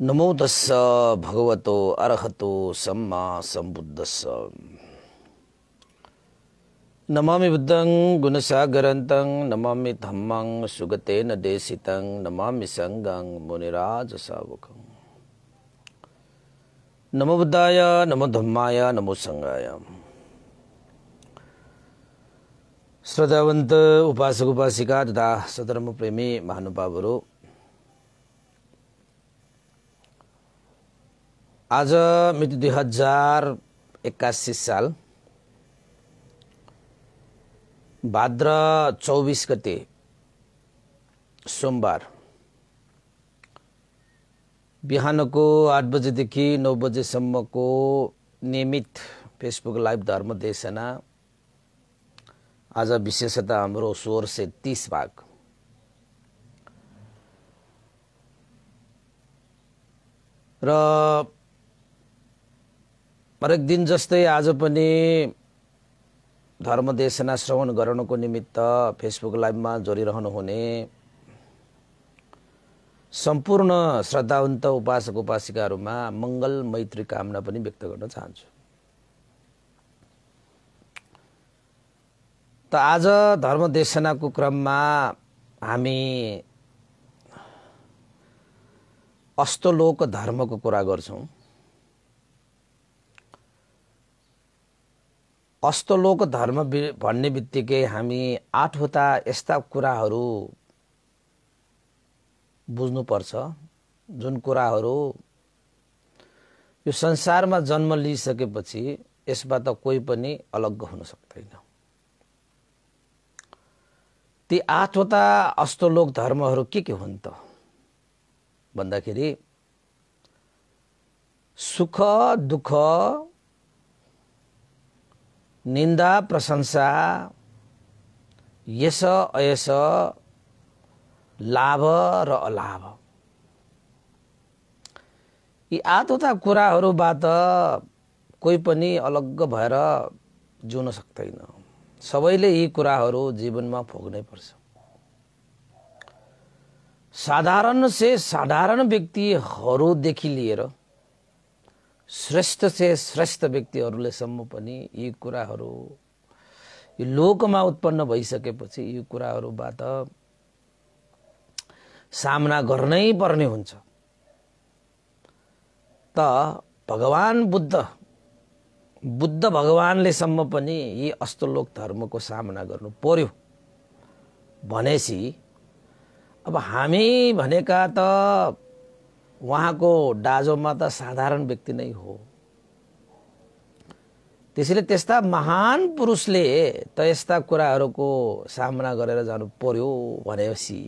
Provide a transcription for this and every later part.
नमो तस्स भगवतो अर्हतो सम्मा सम्बुद्धस्स। नमामि बुद्धं गुणसागरन्तं नमामि धम्मं सुगतेन देशितं नमामि सङ्गं मुनिराजसावकम् नमो बुद्धाय नमो धम्माय नमो सङ्गाय। श्रद्धावन्त उपासक उपासिका तथा सधर्म प्रेमी महानुभावहरू आज मिति दुई हजार एक्कासी साल भाद्र चौबिस गते सोमबार बिहानको आठ बजेदेखि नौ बजेसम्मको नियमित फेसबुक लाइभ धर्म देशना। आज विशेषतः हाम्रो सोह्र सय तिस भाग। र हरेक दिन जस्तै आज पनि धर्मदेशना श्रवण गराउनको निमित्त फेसबुक लाइभमा जोडिरहनु हुने सम्पूर्ण श्रद्धावन्त उपासक उपासिकाहरूमा मङ्गल मैत्री कामना पनि व्यक्त गर्न चाहन्छु। त आज धर्मदेशनाको क्रममा हामी अस्तलोक धर्मको कुरा गर्छौँ। अस्तलोक धर्म भन्ने बित्तिकै हामी आठवटा यस्ता कुराहरू बुझ्नुपर्छ। जुन कुराहरू यो संसारमा जन्म लिइसकेपछि यसबाट कोही पनि अलग हुन सक्दैन। ती आठवटा अस्तलोक धर्महरू के के हुन् त? भन्दाखेरि सुख दुःख निन्दा प्रशंसा यस अयस लाभ र अलाभ। यी आठवटा कुराहरूबाट कोही पनि अलग्ग भएर जिउन सक्दैन। सबैले यी कुराहरू जीवनमा भोग्नै पर्छ। साधारण से साधारण व्यक्तिहरूदेखि लिएर श्रेष्ठ से श्रेष्ठ व्यक्तिहरूलेसम्म पनि यी कुराहरू यो लोकमा उत्पन्न भइसकेपछि यी कुराहरूबाट सामना गर्नै पर्ने हुन्छ त भगवान् बुद्ध बुद्ध भगवान्लेसम्म पनि यी अस्तलोक धर्मको सामना गर्नु पर्यो भनेपछि अब हामी भनेका त उहाँको डाजोमा त साधारण व्यक्ति नै हो। त्यसैले त्यस्ता महान पुरुषले त यस्ता कुराहरूको सामना गरेर जानु पर्यो भनेपछि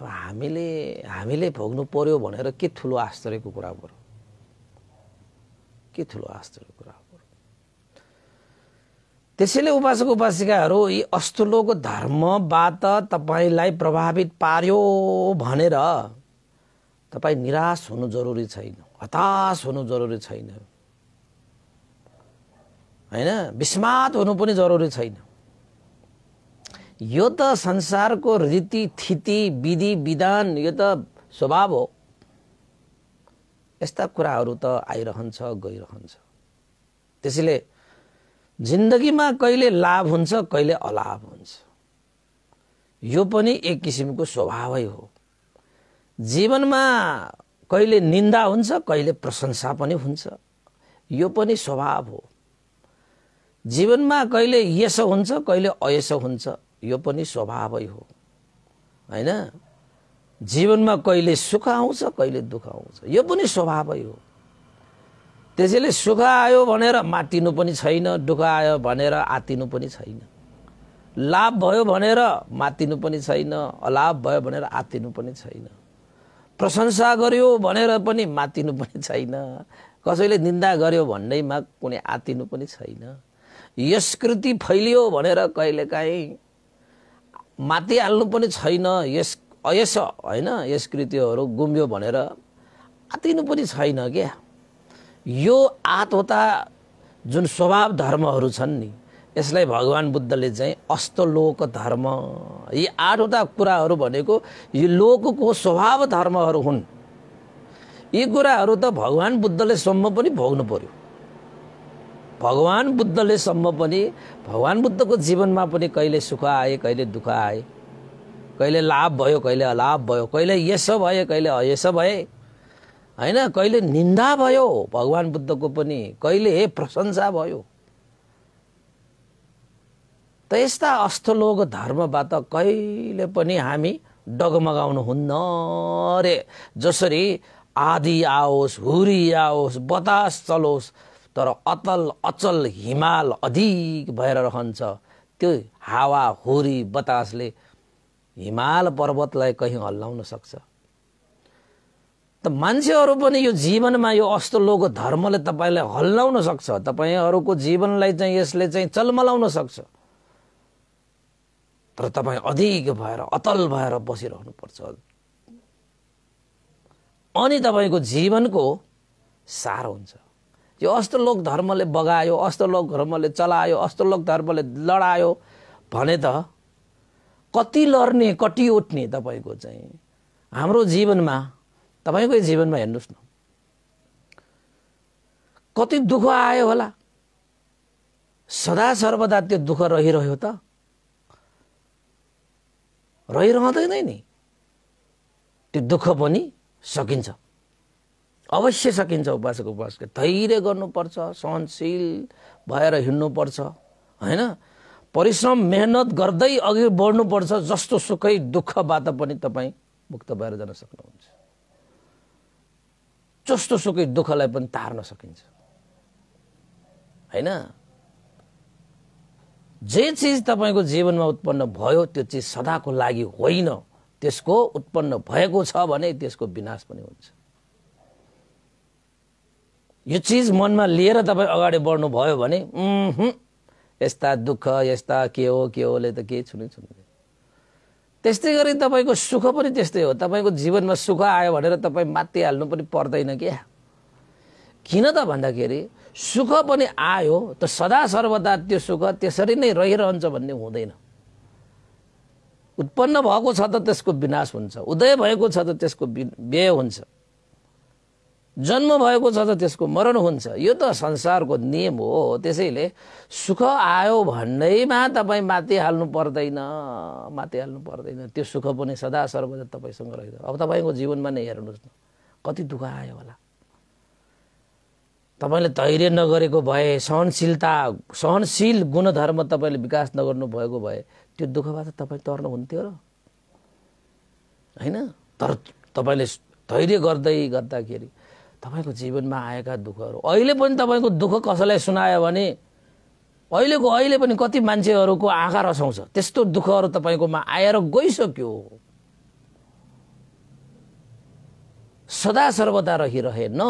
अब हामीले हामीले भोग्नु पर्यो भनेर के ठुलो आश्चर्यको कुरा पर्यो के ठुलो आश्चर्यको कुरा पर्यो त्यसैले उपासक उपासिकाहरू यी अस्तुलोको धर्मबाट तपाईँलाई प्रभावित पार्यो भनेर तपाईँ निराश हुनु जरुरी छैन हताश हुनु जरुरी छैन। होइन? विस्मात हुनु पनि जरुरी छैन। यो त संसारको रीति थिति विधि विधान यो त स्वभाव हो। यस्ता कुराहरू त आइरहन्छ गइरहन्छ। त्यसैले जिन्दगीमा कहिले लाभ हुन्छ कहिले अलाभ हुन्छ। यो पनि एक किसिमको स्वभावै हो। जीवनमा कहिले निन्दा हुन्छ कहिले प्रशंसा पनि हुन्छ। यो पनि स्वभाव हो। जीवनमा कहिले यस हुन्छ कहिले अयस हुन्छ यो पनि स्वभावै हो। होइन? जीवनमा कहिले सुख आउँछ कहिले दुःख आउँछ यो पनि स्वभावै हो। त्यसैले सुख आयो भनेर मातिनु पनि छैन दुःख आयो भनेर आतिनु पनि छैन। लाभ भयो भनेर मातिनु पनि छैन अलाभ भयो भनेर आतिनु पनि छैन। प्रशंसा गर्यो भनेर पनि मातिनु पनि छैन। कसैले निन्दा गर्यो भन्दैमा कुनै आतिनु पनि छैन। यस कृति फैलियो भनेर कहिलेकाहीँ मातिहाल्नु पनि छैन। यस अयस होइन यस कृतिहरू गुम्यो भनेर आतिनु पनि छैन क्या। यो आठवटा जुन स्वभाव धर्महरू छन् नि यसलाई भगवान् बुद्धले चाहिँ अस्तलोक धर्म। यी आठवटा कुराहरू भनेको यो लोकको स्वभाव धर्महरू हुन्। यी कुराहरू त भगवान् बुद्धले सम्म पनि भोग्नु पर्यो। भगवान् बुद्धले सम्म पनि भगवान् बुद्धको जीवनमा पनि कहिले सुख आए कहिले दुःख आए कहिले लाभ भयो कहिले अलाभ भयो कहिले यस भए कहिले अयस भए होइन? कहिले निन्दा भयो भगवान् बुद्धको पनि कहिले प्रशंसा भयो। त यस्ता अस्थलोक धर्मबाट कहिले पनि हामी डगमगाउनु हुन्न रे। जसरी आधी आओस् हुरी आओस् बतास चलोस् तर अतल अचल हिमाल अधिक भएर रहन्छ। त्यो हावा हुरी बतासले हिमाल पर्वतलाई कहीँ हल्लाउन सक्छ। त मान्छेहरू पनि यो जीवनमा यो अस्तलोक धर्मले तपाईँलाई हल्लाउन सक्छ। तपाईँहरूको जीवनलाई चाहिँ यसले चाहिँ चलमलाउन सक्छ। तर तपाईँ अधिक भएर अतल भएर बसिरहनुपर्छ। अनि तपाईँको जीवनको सार हुन्छ। यो अस्तलोक धर्मले बगायो अस्तलोक धर्मले चलायो अस्तलोक धर्मले लडायो भने त कति लड्ने कति उठ्ने तपाईँको चाहिँ। हाम्रो जीवनमा तपाईँकै जीवनमा हेर्नुहोस् न। कति दुःख आयो होला। सदा सर्वदा त्यो दुःख रहिरह्यो त। रहिरहँदैन नि। त्यो दुःख पनि सकिन्छ। अवश्य सकिन्छ उपासक उपासक धैर्य गर्नुपर्छ सहनशील भएर हिँड्नुपर्छ होइन? परिश्रम मेहनत गर्दै अघि बढ्नुपर्छ जस्तो सुखै दुःखबाट पनि तपाईँ मुक्त भएर जान सक्नुहुन्छ। जस्तो सुकै दुःखलाई पनि तार्न सकिन्छ। होइन? जे चिज तपाईँको जीवनमा उत्पन्न भयो त्यो चिज सदाको लागि होइन। त्यसको उत्पन्न भएको छ भने त्यसको विनाश पनि हुन्छ। यो चिज मनमा लिएर तपाईँ अगाडि बढ्नुभयो भने यस्ता दुःख यस्ता के हो के होले त केही छुनै छुन्दैन त्यस्तै गरी तपाईँको सुख पनि त्यस्तै हो। तपाईँको जीवनमा सुख आयो भनेर तपाईँ मात्तिहाल्नु पनि पर्दैन क्या। किन त भन्दाखेरि सुख पनि आयो त सदा सर्वदा त्यो सुख त्यसरी नै रहिरहन्छ भन्ने हुँदैन। उत्पन्न भएको छ त त्यसको विनाश हुन्छ उदय भएको छ त त्यसको व्यय हुन्छ। जन्म भएको छ त त्यसको मरण हुन्छ। यो त संसारको नियम हो। त्यसैले सुख आयो भन्दैमा तपाईँ माथि हाल्नु पर्दैन माथि हाल्नु पर्दैन। त्यो सुख पनि सदा सर्वदा तपाईँसँग रहेछ अब तपाईँको जीवनमा नै हेर्नुहोस् न कति दुःख आयो होला। तपाईँले धैर्य नगरेको भए सहनशीलता सहनशील गुणधर्म तपाईँले विकास नगर्नु भएको भए त्यो दुःखबाट तपाईँ तर्नुहुन्थ्यो र? होइन? तर तपाईँले धैर्य गर्दै गर्दाखेरि तपाईँको जीवनमा आएका दुःखहरू अहिले पनि तपाईँको दुःख कसैलाई सुनायो भने अहिलेको अहिले पनि कति मान्छेहरूको आँखा रसाउँछ। त्यस्तो दुःखहरू तपाईँकोमा आएर गइसक्यो। सदा सर्वदा रहिरहेन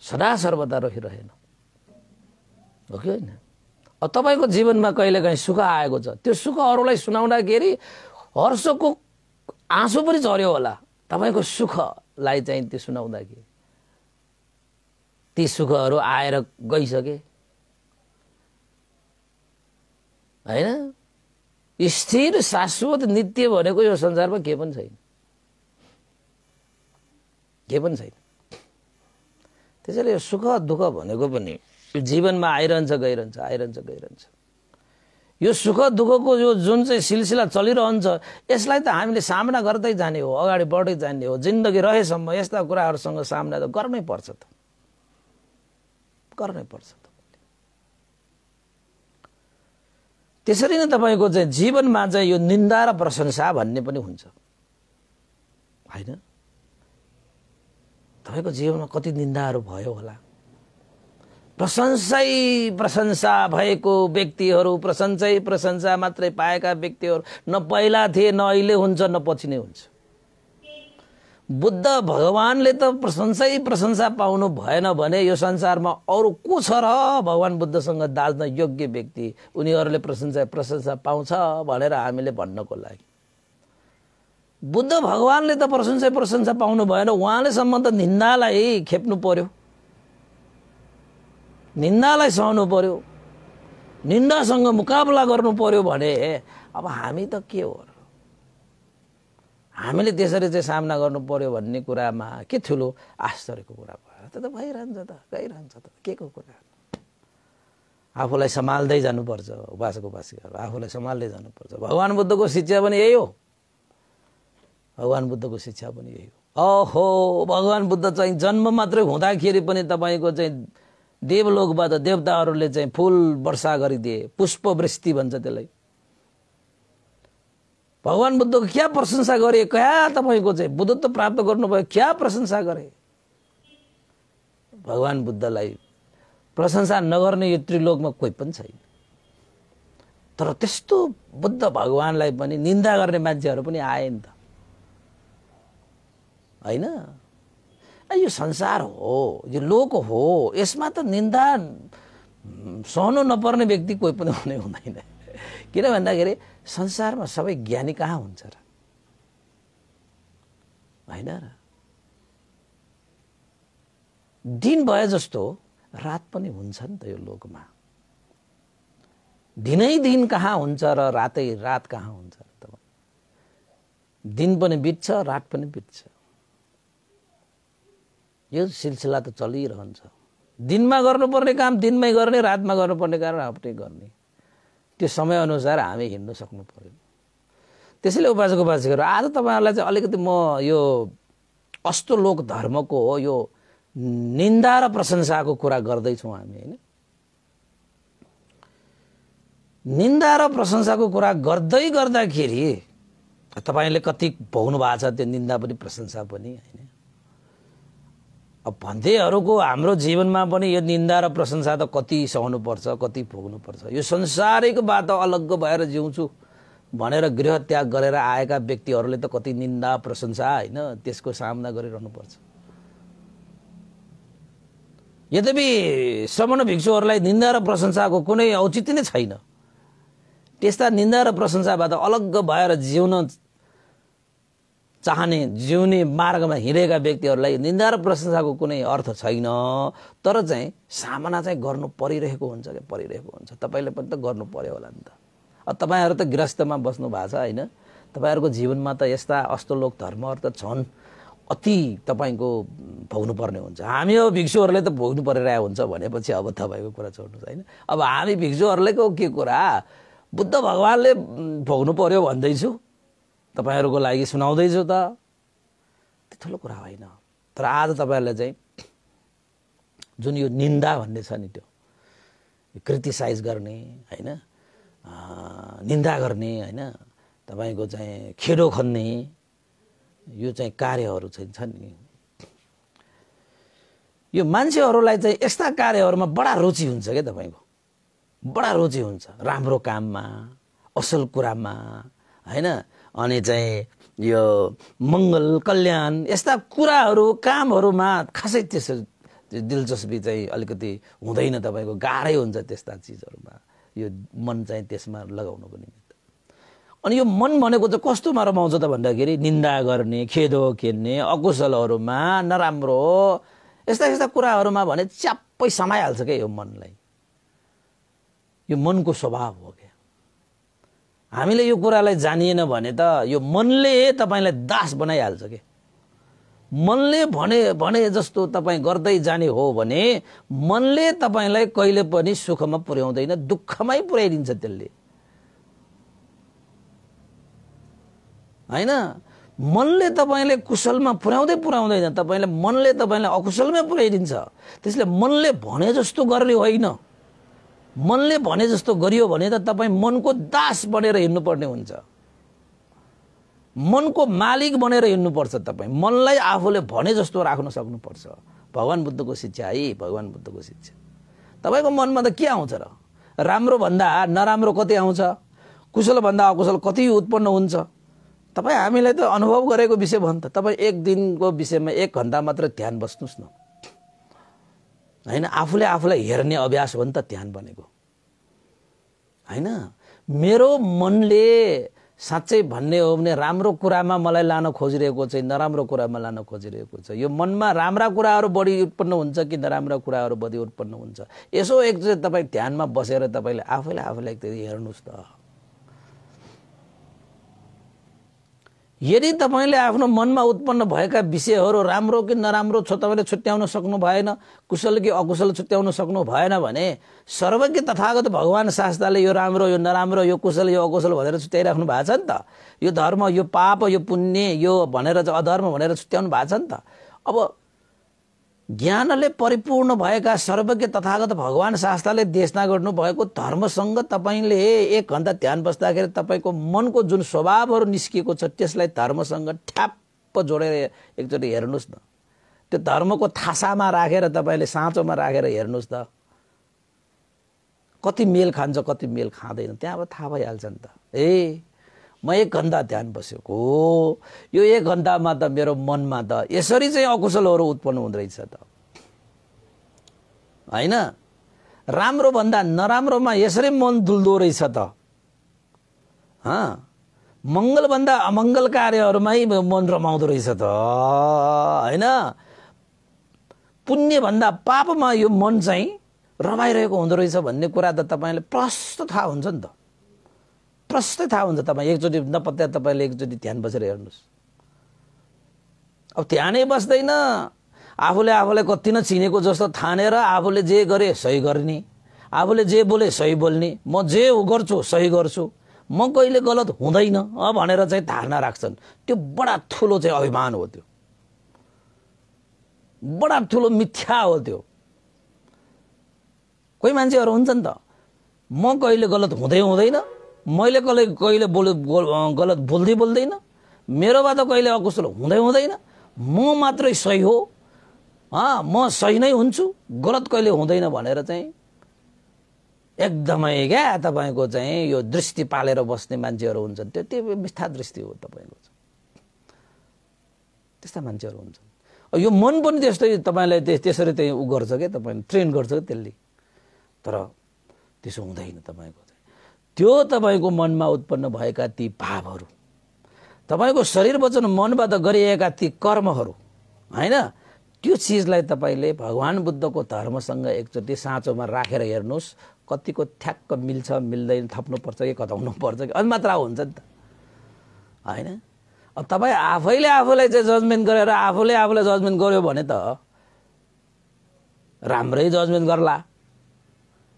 सदा सर्वदा रहिरहेन। हो कि होइन? तपाईँको जीवनमा कहिलेकाहीँ सुख आएको छ त्यो सुख अरूलाई सुनाउँदाखेरि हर्षको आँसु पनि झऱ्यो होला। तपाईँको सुखलाई चाहिँ त्यो सुनाउँदाखेरि। ती सुखहरू आएर गइसके। होइन? स्थिर शाश्वत नित्य भनेको यो संसारमा के पनि छैन। के पनि छैन। त्यसैले सुख दुःख भनेको पनि यो जीवनमा आइरहन्छ गइरहन्छ आइरहन्छ गइरहन्छ। यो सुख दुःखको यो जुन चाहिँ सिलसिला चलिरहन्छ यसलाई त हामीले सामना गर्दै जाने हो अगाडि बढ्दै जाने हो जिन्दगी रहेसम्म यस्ता कुराहरूसँग सामना त गर्नै पर्छ त। गर्नै पर्छ त। त्यसरी नै तपाईँको चाहिँ जीवनमा चाहिँ यो निन्दा र प्रशंसा भन्ने पनि हुन्छ। होइन? तपाईँको जीवनमा कति निन्दाहरू भयो होला? प्रशंसै प्रशंसा भएको व्यक्तिहरू प्रशंसै प्रशंसा मात्रै पाएका व्यक्तिहरू न पहिला थिए न अहिले हुन्छ न पछि नै हुन्छ। बुद्ध भगवान्ले त प्रशंसै प्रशंसा पाउनु भएन भने यो संसारमा अरू को छ र? भगवान् बुद्धसँग दाज्न योग्य व्यक्ति उनीहरूले प्रशंसा प्रशंसा पाउँछ भनेर हामीले भन्नको लागि। बुद्ध भगवान्ले त प्रशंसा प्रशंसा पाउनु भएन। उहाँले त निन्दालाई खेप्नु पर्यो। निन्दालाई सहनु पर्यो। निन्दासँग मुकाबला गर्नु पर्यो भने अब हामी त के हो? हामीले त्यसरी चाहिँ सामना गर्नु पर्यो भन्ने कुरामा के ठुलो आश्चर्यको कुरा भयो? त त भइरहन्छ त गइरहन्छ त। के को कुरा? आफूलाई सम्हाल्दै जानुपर्छ उपासक उपासिकाहरू। आफूलाई सम्हाल्दै जानुपर्छ। भगवान् बुद्धको शिक्षा पनि यही हो। भगवान् बुद्धको शिक्षा पनि यही हो। अहो भगवान् बुद्ध चाहिँ जन्म मात्रै हुँदाखेरि पनि तपाईँको चाहिँ देवलोकबाट देवताहरूले चाहिँ फुल वर्षा गरिदिए पुष्पवृष्टि भन्छ त्यसलाई। भगवान् बुद्धको क्या प्रशंसा गरे क्या तपाईँको चाहिँ बुद्धत्व प्राप्त गर्नुभयो? क्या प्रशंसा गरे? भगवान् बुद्धलाई प्रशंसा नगर्ने यो त्रिलोकमा कोही पनि छैन। तर त्यस्तो बुद्ध भगवान्लाई पनि निन्दा गर्ने मान्छेहरू पनि आए नि त। होइन? यो संसार हो यो लोक हो यसमा त निन्दा सहनु नपर्ने व्यक्ति कोही पनि हुने हुँदैन। किन भन्दाखेरि संसारमा सबै ज्ञानी कहाँ हुन्छ र? होइन र? दिन भए जस्तो रात पनि हुन्छ नि त यो लोकमा। दिनै दिन कहाँ हुन्छ र रातै रात कहाँ हुन्छ र तपाईँ दिन पनि बित्छ रात पनि बित्छ। यो सिलसिला त चलिरहन्छ। दिनमा गर्नुपर्ने काम दिनमै गर्ने रातमा गर्नुपर्ने काम रातमै गर्ने। त्यो समयअनुसार हामी हिँड्नु सक्नु पऱ्यो त्यसैले उपासक उपासकहरू आज तपाईँहरूलाई चाहिँ अलिकति म यो अस्तो लोक धर्मको हो यो निन्दा र प्रशंसाको कुरा गर्दैछौँ हामी होइन? निन्दा र प्रशंसाको कुरा गर्दै गर्दाखेरि तपाईँले कति भोग्नु भएको छ त्यो निन्दा पनि प्रशंसा पनि होइन? अब भन्दैहरूको हाम्रो जीवनमा पनि यो निन्दा र प्रशंसा त कति सहनुपर्छ कति भोग्नुपर्छ। यो संसारिकबाट अलग्ग भएर जिउँछु भनेर गृह त्याग गरेर आएका व्यक्तिहरूले त कति निन्दा प्रशंसा होइन त्यसको सामना गरिरहनुपर्छ। यद्यपि श्रमण भिक्षुहरूलाई निन्दा र प्रशंसाको कुनै औचित्य नै छैन त्यस्ता निन्दा र प्रशंसाबाट अलग्ग भएर जिउन चाहने जिउने मार्गमा हिँडेका व्यक्तिहरूलाई निन्दा र प्रशंसाको कुनै अर्थ छैन। तर चाहिँ सामना चाहिँ गर्नु परिरहेको हुन्छ क्या परिरहेको हुन्छ। तपाईँले पनि त गर्नु पर्यो होला नि त। अब तपाईँहरू त गृहस्थमा बस्नु भएको छ होइन? तपाईँहरूको जीवनमा त यस्ता अस्तलोक धर्महरू त छन्। अति तपाईँको भोग्नु पर्ने हुन्छ। हामी अब भिक्षुहरूले त भोग्नु परिरहेको हुन्छ भनेपछि अब तपाईँको कुरा छोड्नुहोस् होइन? अब हामी भिक्षुहरूले के कुरा? बुद्ध भगवान्ले भोग्नु पर्यो भन्दैछु। तपाईँहरूको लागि सुनाउँदैछु त। त्यो ठुलो कुरा होइन। तर आज तपाईँहरूलाई चाहिँ जुन यो निन्दा भन्ने छ नि त्यो क्रिटिसाइज गर्ने होइन निन्दा गर्ने होइन तपाईँको चाहिँ खेडो खन्ने यो चाहिँ कार्यहरू चाहिँ छ नि। यो मान्छेहरूलाई चाहिँ यस्ता कार्यहरूमा बडा रुचि हुन्छ क्या तपाईँको? बडा रुचि हुन्छ। राम्रो काममा असल कुरामा होइन अनि चाहिँ यो मङ्गल कल्याण यस्ता कुराहरू कामहरूमा खासै त्यसो दिलचस्पी चाहिँ अलिकति हुँदैन तपाईँको गाह्रै हुन्छ त्यस्ता चिजहरूमा। यो मन चाहिँ त्यसमा लगाउनुको निमित्त। अनि यो मन भनेको चाहिँ कस्तोमा रमाउँछ त भन्दाखेरि निन्दा गर्ने खेदो खेल्ने अकुशलहरूमा नराम्रो यस्ता यस्ता कुराहरूमा भने च्याप्पै समाइहाल्छ क्या यो मनलाई। यो मनको स्वभाव हो हामीले यो कुरालाई जानिएन भने त यो मनले तपाईँलाई दास बनाइहाल्छ कि? मनले भने भने जस्तो तपाईँ गर्दै जाने हो भने मनले तपाईँलाई कहिले पनि सुखमा पुर्याउँदैन दुःखमै पुर्याइदिन्छ त्यसले। होइन? मनले तपाईँले कुशलमा पुर्याउँदै पुर्याउँदैन तपाईँले मनले तपाईँलाई अकुशलमै पुर्याइदिन्छ। त्यसले मनले भने जस्तो गर्ने होइन। मनले भने जस्तो गरियो भने त तपाईँ मनको दास बनेर हिँड्नुपर्ने हुन्छ। मनको मालिक बनेर हिँड्नुपर्छ तपाईँ। मनलाई आफूले भने जस्तो राख्न सक्नुपर्छ। भगवान् बुद्धको शिक्षा है भगवान् बुद्धको शिक्षा। तपाईँको मनमा त के आउँछ र? राम्रो भन्दा नराम्रो कति आउँछ? कुशल भन्दा अकुशल कति उत्पन्न हुन्छ? तपाईँ हामीलाई त अनुभव गरेको विषय भन् त। तपाईँ एक दिनको विषयमा एक घन्टा मात्र ध्यान बस्नुहोस् न। होइन? आफूले आफूलाई हेर्ने अभ्यास हो नि त ध्यान बनेको होइन? मेरो मनले साँच्चै भन्ने हो भने राम्रो कुरामा मलाई लान खोजिरहेको चाहिँ नराम्रो कुरामा लान खोजिरहेको छ। यो मनमा राम्रा कुराहरू बढी उत्पन्न हुन्छ कि नराम्रा कुराहरू बढी उत्पन्न हुन्छ? यसो एक चाहिँ तपाईँ ध्यानमा बसेर तपाईँले आफैलाई आफूलाई एकचोटि हेर्नुहोस् त। यदि तपाईँले आफ्नो मनमा उत्पन्न भएका विषयहरू राम्रो कि नराम्रो छ तपाईँले छुट्याउन सक्नु भएन कुशल कि अकुशल छुट्याउन सक्नु भएन भने सर्वज्ञ तथागत भगवान् शास्त्रले यो राम्रो यो नराम्रो यो कुशल यो अकुशल भनेर छुट्याइराख्नु भएको छ नि त। यो धर्म यो पाप यो पुण्य यो भनेर अधर्म भनेर छुट्याउनु भएको छ नि त। अब ज्ञानले परिपूर्ण भएका सर्वज्ञ तथागत भगवान् शास्त्रले देशना गर्नुभएको धर्मसँग तपाईँले एक घन्टा ध्यान बस्दाखेरि तपाईँको मनको जुन स्वभावहरू निस्किएको छ त्यसलाई धर्मसँग ठ्याप्प जोडेर एकचोटि हेर्नुहोस् न। त्यो धर्मको थासामा राखेर तपाईँले साँचोमा राखेर हेर्नुहोस् त। कति मेल खान्छ कति मेल खाँदैन। त्यहाँ अब थाहा भइहाल्छ नि त। ए म एक घन्टा ध्यान बसेको यो एक घन्टामा त मेरो मनमा त यसरी चाहिँ अकुशलहरू उत्पन्न हुँदैछ त होइन राम्रोभन्दा नराम्रोमा यसरी मन दुल्दो रहेछ त मङ्गलभन्दा अमङ्गल कार्यहरूमै मन रमाउँदो रहेछ त होइन पुण्यभन्दा पापमा यो मन चाहिँ रमाइरहेको हुँदो रहेछ भन्ने कुरा त तपाईँले प्रष्ट थाहा हुन्छ नि त प्रष्टै थाहा हुन्छ तपाईँ। एकचोटि नपत्या तपाईँले एकचोटि ध्यान बसेर हेर्नुहोस्। अब ध्यानै बस्दैन। आफूले आफूलाई कति न चिनेको जस्तो ठानेर आफूले जे गरे सही गर्ने। आफूले जे बोले सही बोल्ने। म जे गर्छु सही गर्छु। म कहिले गलत हुँदैन भनेर चाहिँ धारणा राख्छन्। त्यो बडा ठुलो चाहिँ अभिमान हो त्यो। बडा ठुलो मिथ्या हो त्यो। कोही मान्छेहरू हुन्छ नि त। म कहिले गलत हुँदै हुँदैन। मैले कहिले कहिले बोल गलत बोल्दै बोल्दैन। मेरोमा त कहिले अकुशल हुँदै हुँदैन। म मात्रै सही हो। म सही नै हुन्छु। गलत कहिले हुँदैन भनेर चाहिँ एकदमै क्या तपाईँको चाहिँ यो दृष्टि पालेर बस्ने मान्छेहरू हुन्छन्। त्यो त्यो मिथ्या दृष्टि हो तपाईँको त्यस्ता मान्छेहरू हुन्छन्। यो मन पनि त्यस्तै तपाईँलाई त्यसरी चाहिँ उ गर्छ क्या तपाईँले ट्रेन गर्छ त्यसले। तर त्यसो हुँदैन तपाईँको त्यो तपाईँको मनमा उत्पन्न भएका ती भावहरू तपाईँको शरीर वचन मनबाट गरिएका ती कर्महरू होइन? त्यो चिजलाई तपाईँले भगवान् बुद्धको धर्मसँग एकचोटि साँचोमा राखेर हेर्नुहोस् कतिको ठ्याक्क मिल्छ मिल्दैन थप्नुपर्छ कि कताउनु पर्छ कि अनि मात्र हुन्छ नि त होइन? अब तपाईँ आफैले आफूलाई चाहिँ जजमेन्ट गरेर आफूले आफूलाई जजमेन्ट गर्यो भने त राम्रै जजमेन्ट गर्ला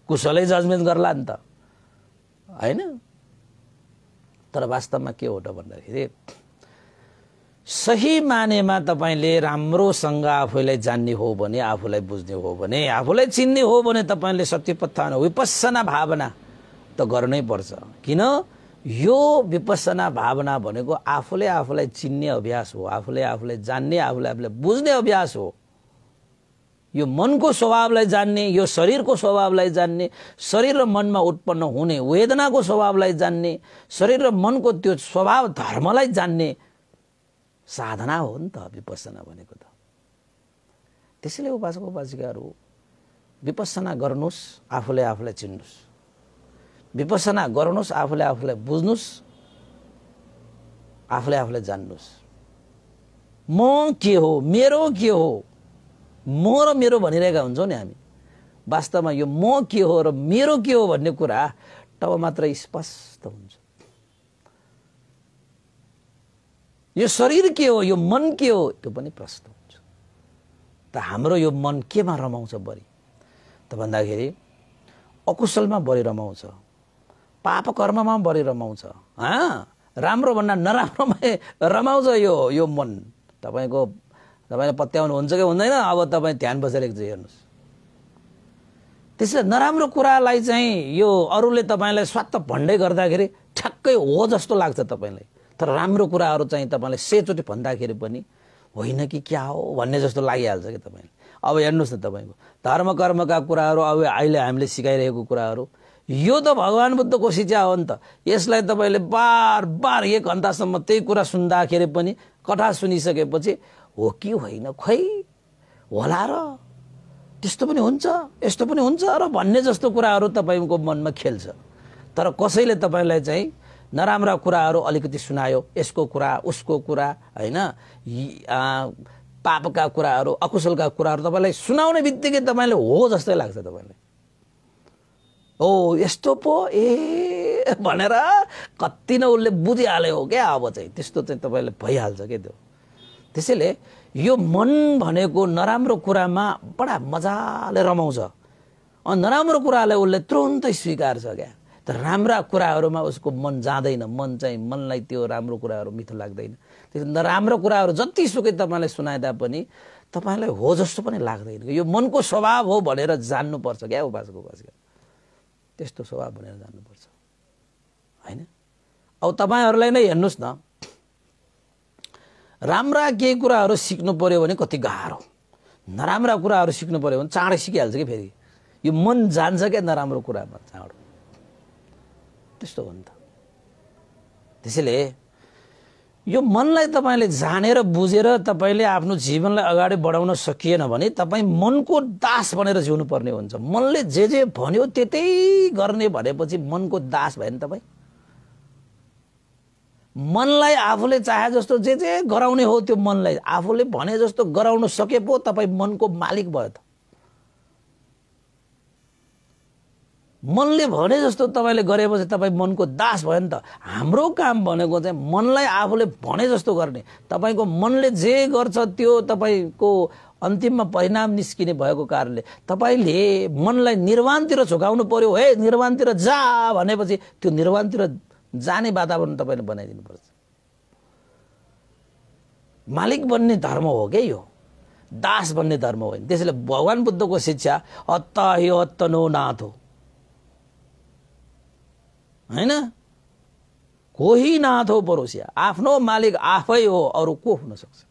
कुशलै जजमेन्ट गर्ला नि त। होइन? तर वास्तवमा के हो त भन्दाखेरि सही मानेमा तपाईँले राम्रोसँग आफूलाई जान्ने हो भने आफूलाई बुझ्ने हो भने आफूलाई चिन्ने हो भने तपाईँले सत्यपत्थान विपसना भावना त गर्नै पर्छ। किन? यो विपसना भावना भनेको आफूले आफूलाई चिन्ने अभ्यास हो आफूले आफूलाई जान्ने आफूले आफूलाई बुझ्ने अभ्यास हो। यो मनको स्वभावलाई जान्ने यो शरीरको स्वभावलाई जान्ने शरीर र मनमा उत्पन्न हुने वेदनाको स्वभावलाई जान्ने शरीर र मनको त्यो स्वभाव धर्मलाई जान्ने साधना हो नि त विपसना भनेको त। त्यसैले उपासक उपासिकाहरू विपसना गर्नुहोस् आफूले आफूलाई चिन्नुहोस् विपसना गर्नुहोस् आफूले आफूलाई बुझ्नुहोस् आफूले आफूलाई जान्नुहोस् म के हो? मेरो के हो? म र मेरो भनिरहेका हुन्छौँ नि हामी। वास्तवमा यो म के हो र मेरो के हो भन्ने कुरा तब मात्र स्पष्ट हुन्छ। यो शरीर के हो यो मन के हो त्यो पनि प्रश्न हुन्छ। त हाम्रो यो मन केमा रमाउँछ बढी त भन्दाखेरि अकुशलमा बढी रमाउँछ। पाप कर्ममा बढी रमाउँछ। राम्रो भन्दा नराम्रोमै रमाउँछ यो यो मन। तपाईँको तपाईँले पत्याउनुहुन्छ कि हुँदैन? अब तपाईँ ध्यान बसेर एकचोटि हेर्नुहोस्। त्यसले नराम्रो कुरालाई चाहिँ यो अरूले तपाईँलाई स्वात्त भण्डै गर्दाखेरि ठ्याक्कै हो जस्तो लाग्छ तपाईँलाई। तर राम्रो कुराहरू चाहिँ तपाईँले सेचोटि भन्दाखेरि पनि होइन कि क्या हो भन्ने जस्तो लागिहाल्छ कि तपाईँले अब हेर्नुहोस् न तपाईँको धर्म कर्मका कुराहरू अब अहिले हामीले सिकाइरहेको कुराहरू। यो त भगवान् बुद्धको शिक्षा हो नि त। यसलाई तपाईँले बार बार एक घन्टासम्म त्यही कुरा सुन्दाखेरि पनि कथा सुनिसकेपछि हो कि होइन? खै? होला र? त्यस्तो पनि हुन्छ यस्तो पनि हुन्छ र भन्ने जस्तो कुराहरू तपाईँको मनमा खेल्छ। तर कसैले तपाईँलाई चाहिँ नराम्रा कुराहरू अलिकति सुनायो यसको कुरा उसको कुरा होइन? पापका कुराहरू अकुशलका कुराहरू तपाईँलाई सुनाउने बित्तिकै तपाईँले हो जस्तै लाग्छ तपाईँलाई। ओ यस्तो पो ए भनेर कति नै उसले बुझिहाल्यो हो क्या अब चाहिँ। त्यस्तो चाहिँ तपाईँले भइहाल्छ क्या त्यो? त्यसैले यो मन भनेको नराम्रो कुरामा बडा मजाले रमाउँछ। अनि नराम्रो कुरालाई उसले तुरन्तै स्वीकार्छ क्या। तर राम्रा कुराहरूमा उसको मन जाँदैन। मन चाहिँ मनलाई त्यो राम्रो कुराहरू मिठो लाग्दैन। त्यस नराम्रो कुराहरू जतिसुकै तपाईँलाई सुनाइदा पनि तपाईँलाई हो जस्तो पनि लाग्दैन। यो मनको स्वभाव हो भनेर जान्नुपर्छ क्या उपासको उपास त्यस्तो स्वभाव भनेर जान्नुपर्छ। होइन? अब तपाईँहरूलाई नै हेर्नुहोस् न। राम्रा केही कुराहरू सिक्नु पऱ्यो भने कति गाह्रो। नराम्रा कुराहरू सिक्नु पऱ्यो भने चाँडै सिकिहाल्छ कि फेरि? यो मन जान्छ क्या नराम्रो कुरामा चाँडो। त्यस्तो हो नि त। त्यसैले यो मनलाई तपाईँले जानेर बुझेर तपाईँले आफ्नो जीवनलाई अगाडि बढाउन सकिएन भने तपाईँ मनको दास बनेर जिउनु पर्ने हुन्छ। मनले जे जे भन्यो त्यतै गर्ने भनेपछि मनको दास भयो नि तपाईँ। मनलाई आफूले चाहे जस्तो जे जे गराउने हो त्यो मनलाई। आफूले भने जस्तो गराउन सके पो तपाईँ मनको मालिक भयो त। मनले भने जस्तो तपाईँले गरेपछि तपाईँ मनको दास भयो नि त। हाम्रो काम भनेको चाहिँ मनलाई आफूले भने जस्तो गर्ने। तपाईँको मनले जे गर्छ त्यो तपाईँको अन्तिममा परिणाम निस्किने भएको कारणले तपाईँले मनलाई निर्वाणतिर झुकाउनु पर्यो। है निर्वाणतिर जा भनेपछि त्यो निर्वाणतिर जाने वातावरण तपाईँले बनाइदिनुपर्छ। मालिक बन्ने धर्म हो क्या यो? दास बन्ने धर्म होइन त्यसैले भगवान् बुद्धको शिक्षा हत्त यो हत्त नो नाथ। हो होइन? कोही नाथ हो परोसिया। आफ्नो मालिक आफै हो अरू को हुन सक्छ?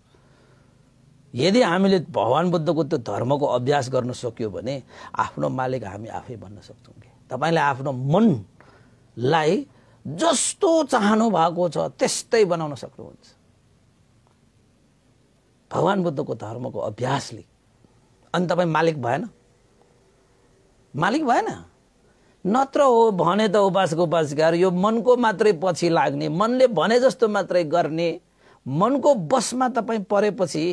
यदि हामीले भगवान् बुद्धको त्यो धर्मको अभ्यास गर्न सक्यो भने आफ्नो मालिक हामी आफै बन्न सक्छौँ कि तपाईँले आफ्नो मनलाई जस्तो चाहनु भएको छ त्यस्तै बनाउन सक्नुहुन्छ। भगवान् बुद्धको धर्मको अभ्यासले। अनि तपाईँ मालिक भएन? मालिक भएन? नत्र हो भने त उपासको उपासिकाहरू यो मनको मात्रै पछि लाग्ने मनले भने जस्तो मात्रै गर्ने। मनको बसमा तपाईँ परेपछि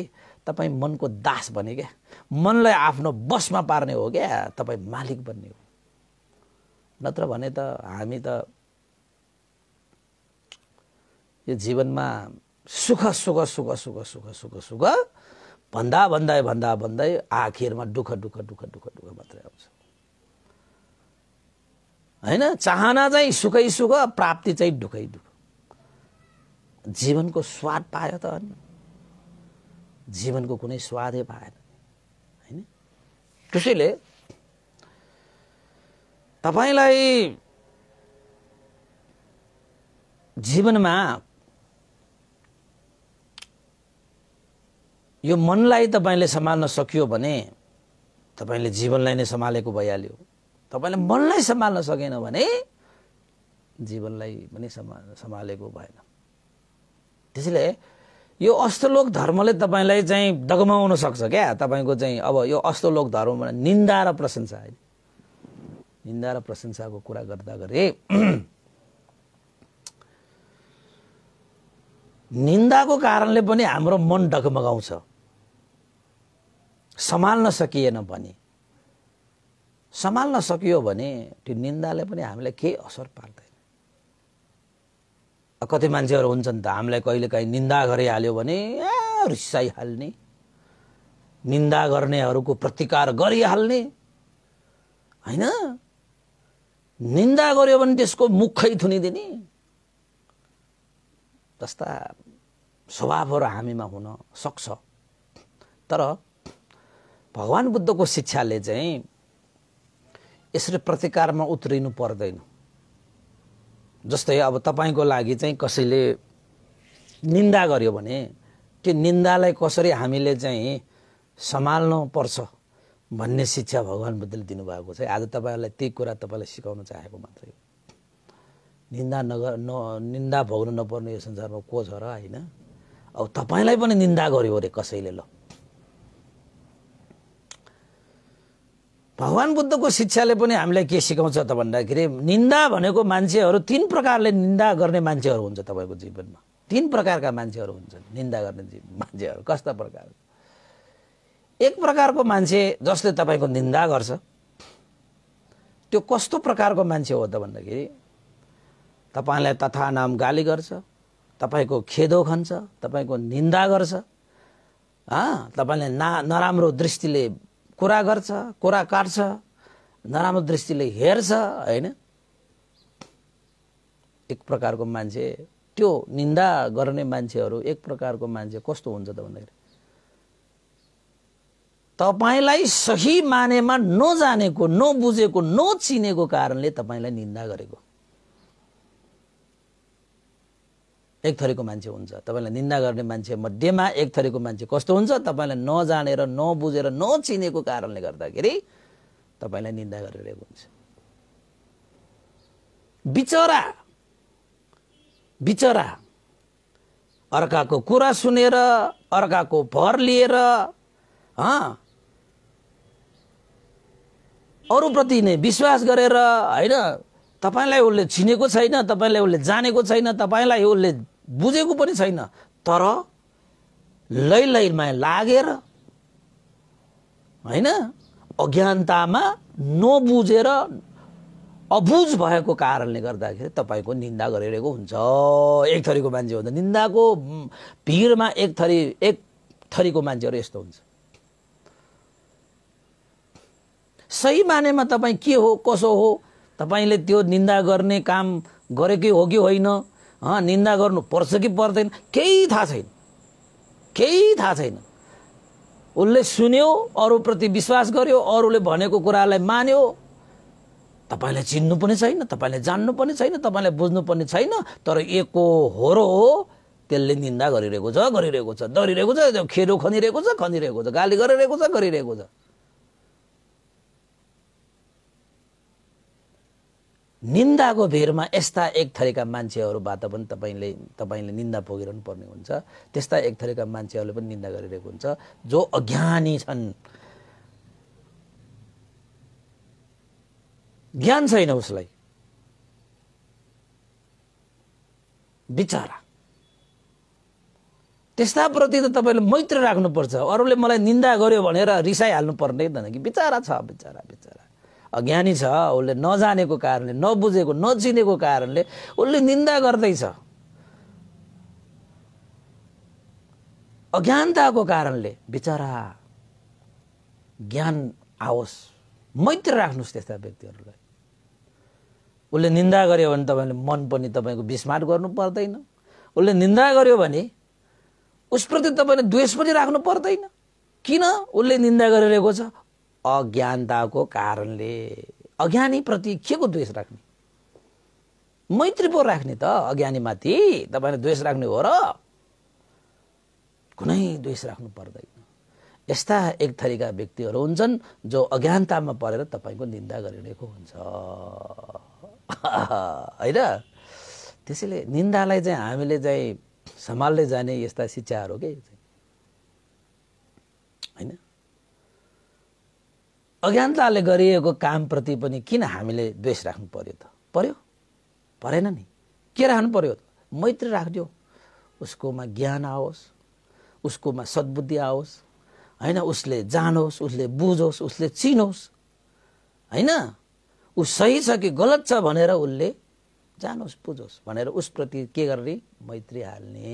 तपाईँ मनको दास बने क्या। मनलाई आफ्नो बसमा पार्ने हो क्या। तपाईँ मालिक बन्ने हो। नत्र भने त हामी त यो जीवनमा सुख सुख सुख सुख सुख सुख सुख भन्दा भन्दा भन्दा भन्दै आखिरमा दुःख दुःख दुःख दुःख दुःख मात्रै आउँछ। होइन? चाहना चाहिँ सुखै सुख, प्राप्ति चाहिँ दुःखै दुःख। जीवनको स्वाद पायो त अनि। जीवनको कुनै स्वादै पाएन। होइन? त्यसैले तपाईँलाई जीवनमा यो मनलाई तपाईँले सम्हाल्न सकियो भने तपाईँले जीवनलाई नै सम्हालेको भइहाल्यो। तपाईँले मनलाई सम्हाल्न सकेन भने जीवनलाई पनि सम्हालेको भएन। त्यसैले यो अस्तलोक धर्मले तपाईँलाई चाहिँ डगमाउन सक्छ क्या? तपाईँको चाहिँ अब यो अस्तलोक धर्ममा निन्दा र प्रशंसा होइन निन्दा र प्रशंसाको कुरा गर्दा गरे निन्दाको कारणले पनि हाम्रो मन डगमगाउँछ। सम्हाल्न सकिएन भने। सम्हाल्न सकियो भने त्यो निन्दाले पनि हामीलाई केही असर पार्दैन। कति मान्छेहरू हुन्छन् त हामीलाई कहिलेकाहीँ निन्दा गरिहाल्यो भने रिसाइहाल्ने। निन्दा गर्नेहरूको प्रतिकार गरिहाल्ने। होइन? निन्दा गर्यो भने त्यसको मुखै थुनिदिने? जस्ता स्वभावहरू हामीमा हुन सक्छ। तर भगवान् बुद्धको शिक्षाले चाहिँ यसरी प्रतिकारमा उत्रिनु पर्दैन। जस्तै अब तपाईँको लागि चाहिँ कसैले निन्दा गर्यो भने त्यो निन्दालाई कसरी हामीले चाहिँ सम्हाल्नु पर्छ भन्ने शिक्षा भगवान् बुद्धले दिनुभएको छ। आज तपाईँहरूलाई त्यही कुरा तपाईँलाई सिकाउन चाहेको मात्रै हो। निन्दा नगर न निन्दा भोग्नु नपर्ने यो संसारमा को छ र होइन? अब तपाईँलाई पनि निन्दा गर्यो अरे कसैले ल। भगवान् बुद्धको शिक्षाले पनि हामीलाई के सिकाउँछ त भन्दाखेरि निन्दा भनेको मान्छेहरू तिन प्रकारले निन्दा गर्ने मान्छेहरू हुन्छ तपाईँको जीवनमा। तिन प्रकारका मान्छेहरू हुन्छन् निन्दा गर्ने मान्छेहरू। कस्ता प्रकार एक प्रकारको मान्छे जसले तपाईँको निन्दा गर्छ त्यो कस्तो प्रकारको मान्छे हो त भन्दाखेरि तपाईँलाई तथा नाम गाली गर्छ तपाईँको खेदो खन्छ तपाईँको निन्दा गर्छ तपाईँले ना नराम्रो दृष्टिले कुरा गर्छ कुरा काट्छ नराम्रो दृष्टिले हेर्छ होइन? एक प्रकारको मान्छे त्यो निन्दा गर्ने मान्छेहरू एक प्रकारको मान्छे कस्तो हुन्छ त भन्दाखेरि? तपाईँलाई सही मानेमा नजानेको नबुझेको नचिनेको कारणले तपाईँलाई निन्दा गरेको। एक थरीको मान्छे हुन्छ। तपाईँलाई निन्दा गर्ने मान्छे मध्येमा एक थरीको मान्छे कस्तो हुन्छ? तपाईँलाई नजानेर नबुझेर नचिनेको कारणले गर्दाखेरि तपाईँलाई निन्दा गरिरहेको हुन्छ। बिचरा बिचरा अर्काको कुरा सुनेर अर्काको भर लिएर अरूप्रति नै विश्वास गरेर होइन तपाईँलाई उसले चिनेको छैन तपाईँलाई उसले जानेको छैन तपाईँलाई उसले बुझेको पनि छैन। तर लै लैमा लागेर होइन अज्ञानतामा नबुझेर अबुझ भएको कारणले गर्दाखेरि तपाईँको निन्दा गरिरहेको हुन्छ। एक थरीको मान्छे हुन्छ निन्दाको भिडमा एक थरी एक थरीको मान्छेहरू यस्तो हुन्छ। सही मानेमा तपाईँ के हो कसो हो तपाईँले त्यो निन्दा गर्ने काम गरेकै हो कि होइन? निन्दा गर्नु पर्छ कि पर्दैन केही थाहा छैन केही थाहा छैन उसले सुन्यो अरूप्रति विश्वास गर्यो अरूले भनेको कुरालाई मान्यो तपाईँलाई चिन्नु पनि छैन तपाईँले जान्नु पनि छैन तपाईँलाई बुझ्नु पनि छैन तर एको हो र हो त्यसले निन्दा गरिरहेको छ गरिरहेको छ डरिरहेको छ खेरो खनिरहेको छ खनिरहेको छ गाली गरिरहेको छ गरिरहेको छ निन्दाको भिरमा यस्ता एक थरीका मान्छेहरूबाट पनि तपाईँले तपाईँले निन्दा भोगिरहनु पर्ने हुन्छ। त्यस्ता एक थरीका मान्छेहरूले पनि निन्दा गरिरहेको हुन्छ। जो अज्ञानी छन्। ज्ञान छैन उसलाई। बिचरा। त्यस्ताप्रति त तपाईँले मैत्री राख्नुपर्छ। अरूले मलाई निन्दा गर्यो भनेर रिसाइहाल्नु पर्ने कि? बिचरा छ बिचरा बिचरा। अज्ञानी छ उसले नजानेको कारणले नबुझेको नचिनेको कारणले उसले निन्दा गर्दैछ। अज्ञानताको कारणले बिचरा ज्ञान आओस्। मैत्री राख्नुहोस् त्यस्ता व्यक्तिहरूलाई। उसले निन्दा गर्यो भने तपाईँले मन पनि तपाईँको विस्मार गर्नु पर्दैन। उसले निन्दा गर्यो भने उसप्रति तपाईँले द्वेष पनि राख्नु पर्दैन। किन उसले निन्दा गरिरहेको छ? अज्ञानताको कारणले। अज्ञानीप्रति के को द्वेष राख्ने? मैत्री पो राख्ने त अज्ञानीमाथि तपाईँले द्वेष राख्ने हो र? कुनै द्वेष राख्नु पर्दैन। यस्ता एक थरीका व्यक्तिहरू हुन्छन् जो अज्ञानतामा परेर तपाईँको निन्दा गरिरहेको हुन्छ। होइन? त्यसैले निन्दालाई चाहिँ हामीले चाहिँ सम्हाल्दै जाने यस्ता शिक्षाहरू के? अज्ञानताले गरिएको कामप्रति पनि किन हामीले द्वेष राख्नु पर्यो त? पर्यो? परेन नि। के राख्नु पर्यो? मैत्री राखिदियो उसकोमा ज्ञान आओस् उसकोमा सद्बुद्धि आओस् होइन? उसले जानोस् उसले बुझोस् उसले चिनोस् होइन? ऊ सही छ कि गलत छ भनेर उसले जानोस् बुझोस् भनेर उसप्रति के गर्ने? मैत्री हाल्ने।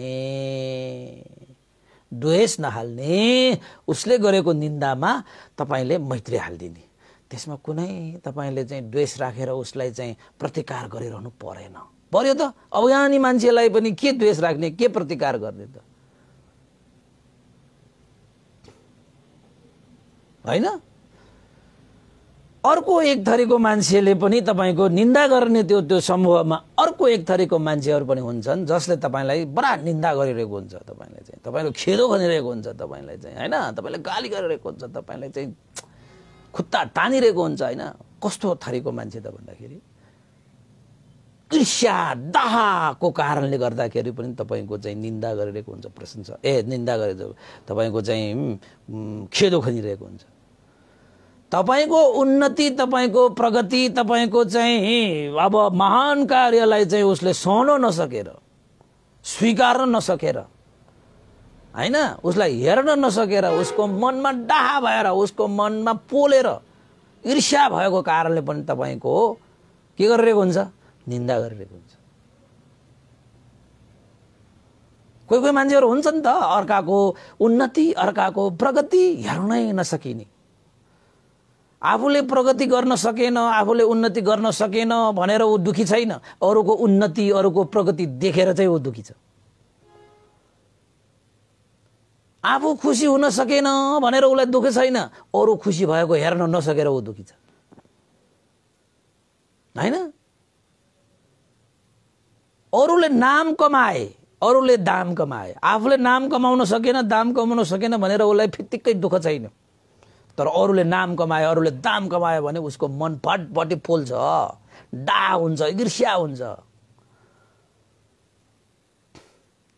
द्वेष नहाल्ने उसले गरेको निन्दामा तपाईँले मैत्री हालिदिने। त्यसमा कुनै तपाईँले चाहिँ द्वेष राखेर उसलाई चाहिँ प्रतिकार गरिरहनु परेन। पर्यो त अज्ञानी मान्छेलाई पनि के द्वेष राख्ने के प्रतिकार गर्ने त? होइन? अर्को एक थरीको मान्छेले पनि तपाईँको निन्दा गर्ने त्यो त्यो समूहमा अर्को एक थरीको मान्छेहरू पनि हुन्छन् जसले तपाईँलाई बडा निन्दा गरिरहेको हुन्छ तपाईँलाई चाहिँ। तपाईँको खेदो भनिरहेको हुन्छ तपाईँलाई चाहिँ होइन? तपाईँलाई गाली गरिरहेको हुन्छ तपाईँलाई चाहिँ खुट्टा तानिरहेको हुन्छ होइन? कस्तो थरीको मान्छे त भन्दाखेरि? ईर्ष्या दाहको कारणले गर्दाखेरि पनि तपाईँको चाहिँ निन्दा गरिरहेको हुन्छ प्रशंसा। ए निन्दा गरेको तपाईँको चाहिँ खेदो खनिरहेको हुन्छ। तपाईँको उन्नति तपाईँको प्रगति तपाईँको चाहिँ अब महान कार्यलाई चाहिँ उसले सहन नसकेर स्वीकार्न नसकेर होइन? उसलाई हेर्न नसकेर उसको मनमा डाहा भएर उसको मनमा पोलेर ईर्ष्या भएको कारणले पनि तपाईँको के गरिरहेको हुन्छ? निन्दा गरिरहेको हुन्छ। कोही कोही मान्छेहरू हुन्छन् त अर्काको उन्नति अर्काको प्रगति हेर्नै नसकिने। आफूले प्रगति गर्न सकेन आफूले उन्नति गर्न सकेन भनेर ऊ दुखी छैन अरूको उन्नति अरूको प्रगति देखेर चाहिँ ऊ दुखी छ। आफू खुसी हुन सकेन भनेर उसलाई दुःख छैन अरू खुसी भएको हेर्न नसकेर ऊ दुखी छ। होइन? अरूले नाम कमाए अरूले दाम कमाए आफूले नाम कमाउन सकेन दाम कमाउन सकेन भनेर उसलाई फित्तिकै दुःख छैन। तर अरूले नाम कमाए अरूले दाम कमायो भने उसको मन फटपट्टि पोल्छ डा हुन्छ ईर्ष्या हुन्छ।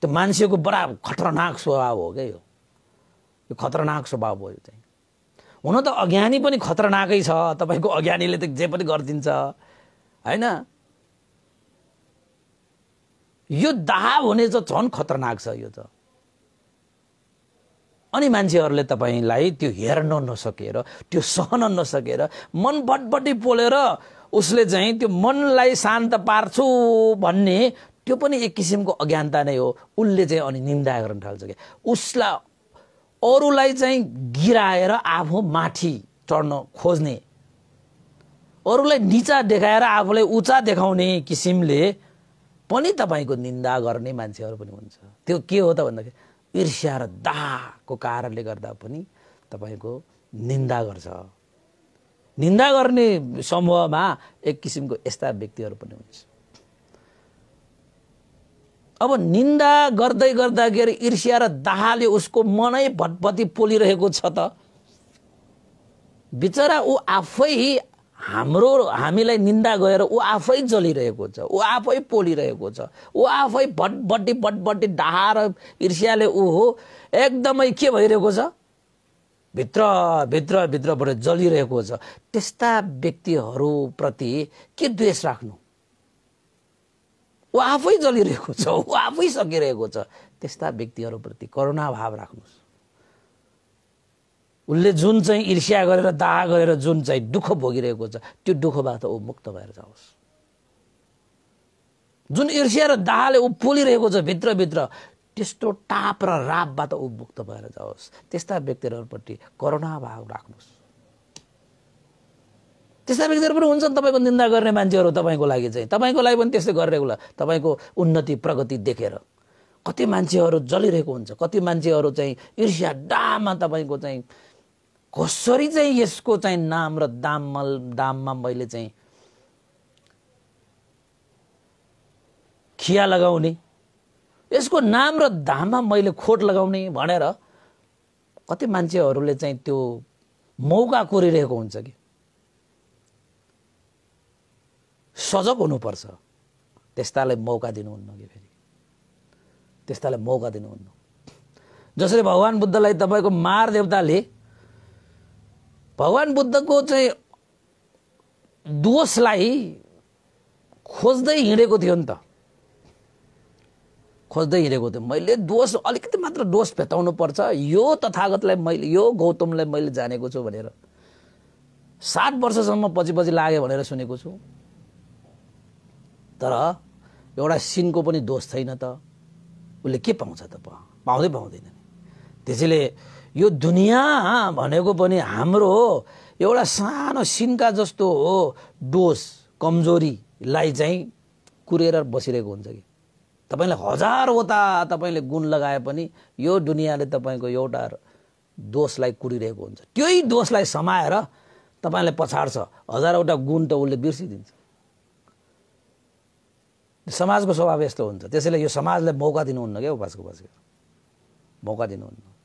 त्यो मान्छेको बडा खतरनाक स्वभाव हो क्या यो। यो खतरनाक स्वभाव हो यो चाहिँ। हुन त अज्ञानी पनि खतरनाकै छ तपाईँको अज्ञानीले त जे पनि गरिदिन्छ। होइन? यो दाह हुने चाहिँ झन् खतरनाक छ यो त। अनि मान्छेहरूले तपाईँलाई त्यो हेर्न नसकेर त्यो सहन नसकेर मन भटभटी पोलेर उसले चाहिँ त्यो मनलाई शान्त पार्छु भन्ने त्यो पनि एक किसिमको अज्ञानता नै हो। उसले चाहिँ अनि निन्दा गर्न थाल्छ क्या उसलाई अरूलाई चाहिँ गिराएर आफू माथि चढ्न खोज्ने अरूलाई निचा देखाएर आफूलाई उचा देखाउने किसिमले पनि तपाईँको निन्दा गर्ने मान्छेहरू पनि हुन्छ। त्यो के हो त भन्दाखेरि ईर्ष्या र दाहको कारणले गर्दा पनि तपाईँको निन्दा गर्छ। निन्दा गर्ने समूहमा एक किसिमको यस्ता व्यक्तिहरू पनि हुन्छ। अब निन्दा गर्दै गर्दाखेरि ईर्ष्या र दाहले उसको मनै भटपति पोलिरहेको छ त। बिचरा ऊ आफै हाम्रो हामीलाई निन्दा गएर ऊ आफै जलिरहेको छ ऊ आफै पोलिरहेको छ ऊ आफै भटभटी भटभटी डाहा र ईर्ष्याले ऊ हो एकदमै के भइरहेको छ? भित्र भित्र भित्रबाट जलिरहेको छ। त्यस्ता व्यक्तिहरूप्रति के द्वेष राख्नु? ऊ आफै जलिरहेको छ ऊ आफै सकिरहेको छ। त्यस्ता व्यक्तिहरूप्रति करुणा भाव राख्नुहोस्। उसले जुन चाहिँ ईर्ष्या गरेर दाह गरेर जुन चाहिँ दुःख भोगिरहेको छ त्यो दुःखबाट ऊ मुक्त भएर जाओस्। जुन ईर्ष्या र दाहले ऊ पोलिरहेको छ भित्रभित्र त्यस्तो टाप र रापबाट ऊ मुक्त भएर जाओस्। त्यस्ता व्यक्तिहरूपट्टि करुणा भाव राख्नुहोस्। त्यस्ता व्यक्तिहरू पनि हुन्छन् तपाईँको निन्दा गर्ने मान्छेहरू तपाईँको लागि चाहिँ। तपाईँको लागि पनि त्यस्तै गरिरहेको होला। तपाईँको उन्नति प्रगति देखेर। कति मान्छेहरू जलिरहेको हुन्छ। कति मान्छेहरू चाहिँ ईर्ष्या डामा तपाईँको चाहिँ कसरी चाहिँ यसको चाहिँ नाम र दाममा दाममा मैले चाहिँ खिया लगाउने यसको नाम र दाममा मैले खोट लगाउने भनेर कति मान्छेहरूले चाहिँ त्यो मौका कोरिरहेको हुन्छ कि? सजग हुनुपर्छ। त्यस्तालाई मौका दिनुहुन्न कि फेरि? त्यस्तालाई मौका दिनुहुन्न। जसरी भगवान् बुद्धलाई तपाईँको मार देवताले भगवान् बुद्धको चाहिँ दोषलाई खोज्दै हिँडेको थियो नि त। खोज्दै हिँडेको थियो। मैले दोष अलिकति मात्र दोष भेटाउनु पर्छ। यो तथागतलाई मैले यो गौतमलाई मैले जानेको छु भनेर। सात वर्षसम्म पछि पछि लाग्यो भनेर सुनेको छु। तर एउटा सिनको पनि दोष छैन त। उसले के पाउँछ त पाउँदै पाउँदैन त्यसैले यो दुनियाँ भनेको पनि हाम्रो एउटा सानो सिन्का जस्तो हो। डोस कमजोरीलाई चाहिँ कुरेर बसिरहेको हुन्छ कि। तपाईँलाई हजारवटा तपाईँले गुण लगाए पनि यो दुनियाँले तपाईँको एउटा दोषलाई कुरिरहेको हुन्छ। त्यही दोषलाई समाएर तपाईँलाई पछाड्छ। हजारवटा गुण त उसले बिर्सिदिन्छ। समाजको स्वभाव यस्तो हुन्छ। त्यसैले यो समाजलाई मौका दिनुहुन्न क्या उपासको उपास मौका दिनुहुन्न।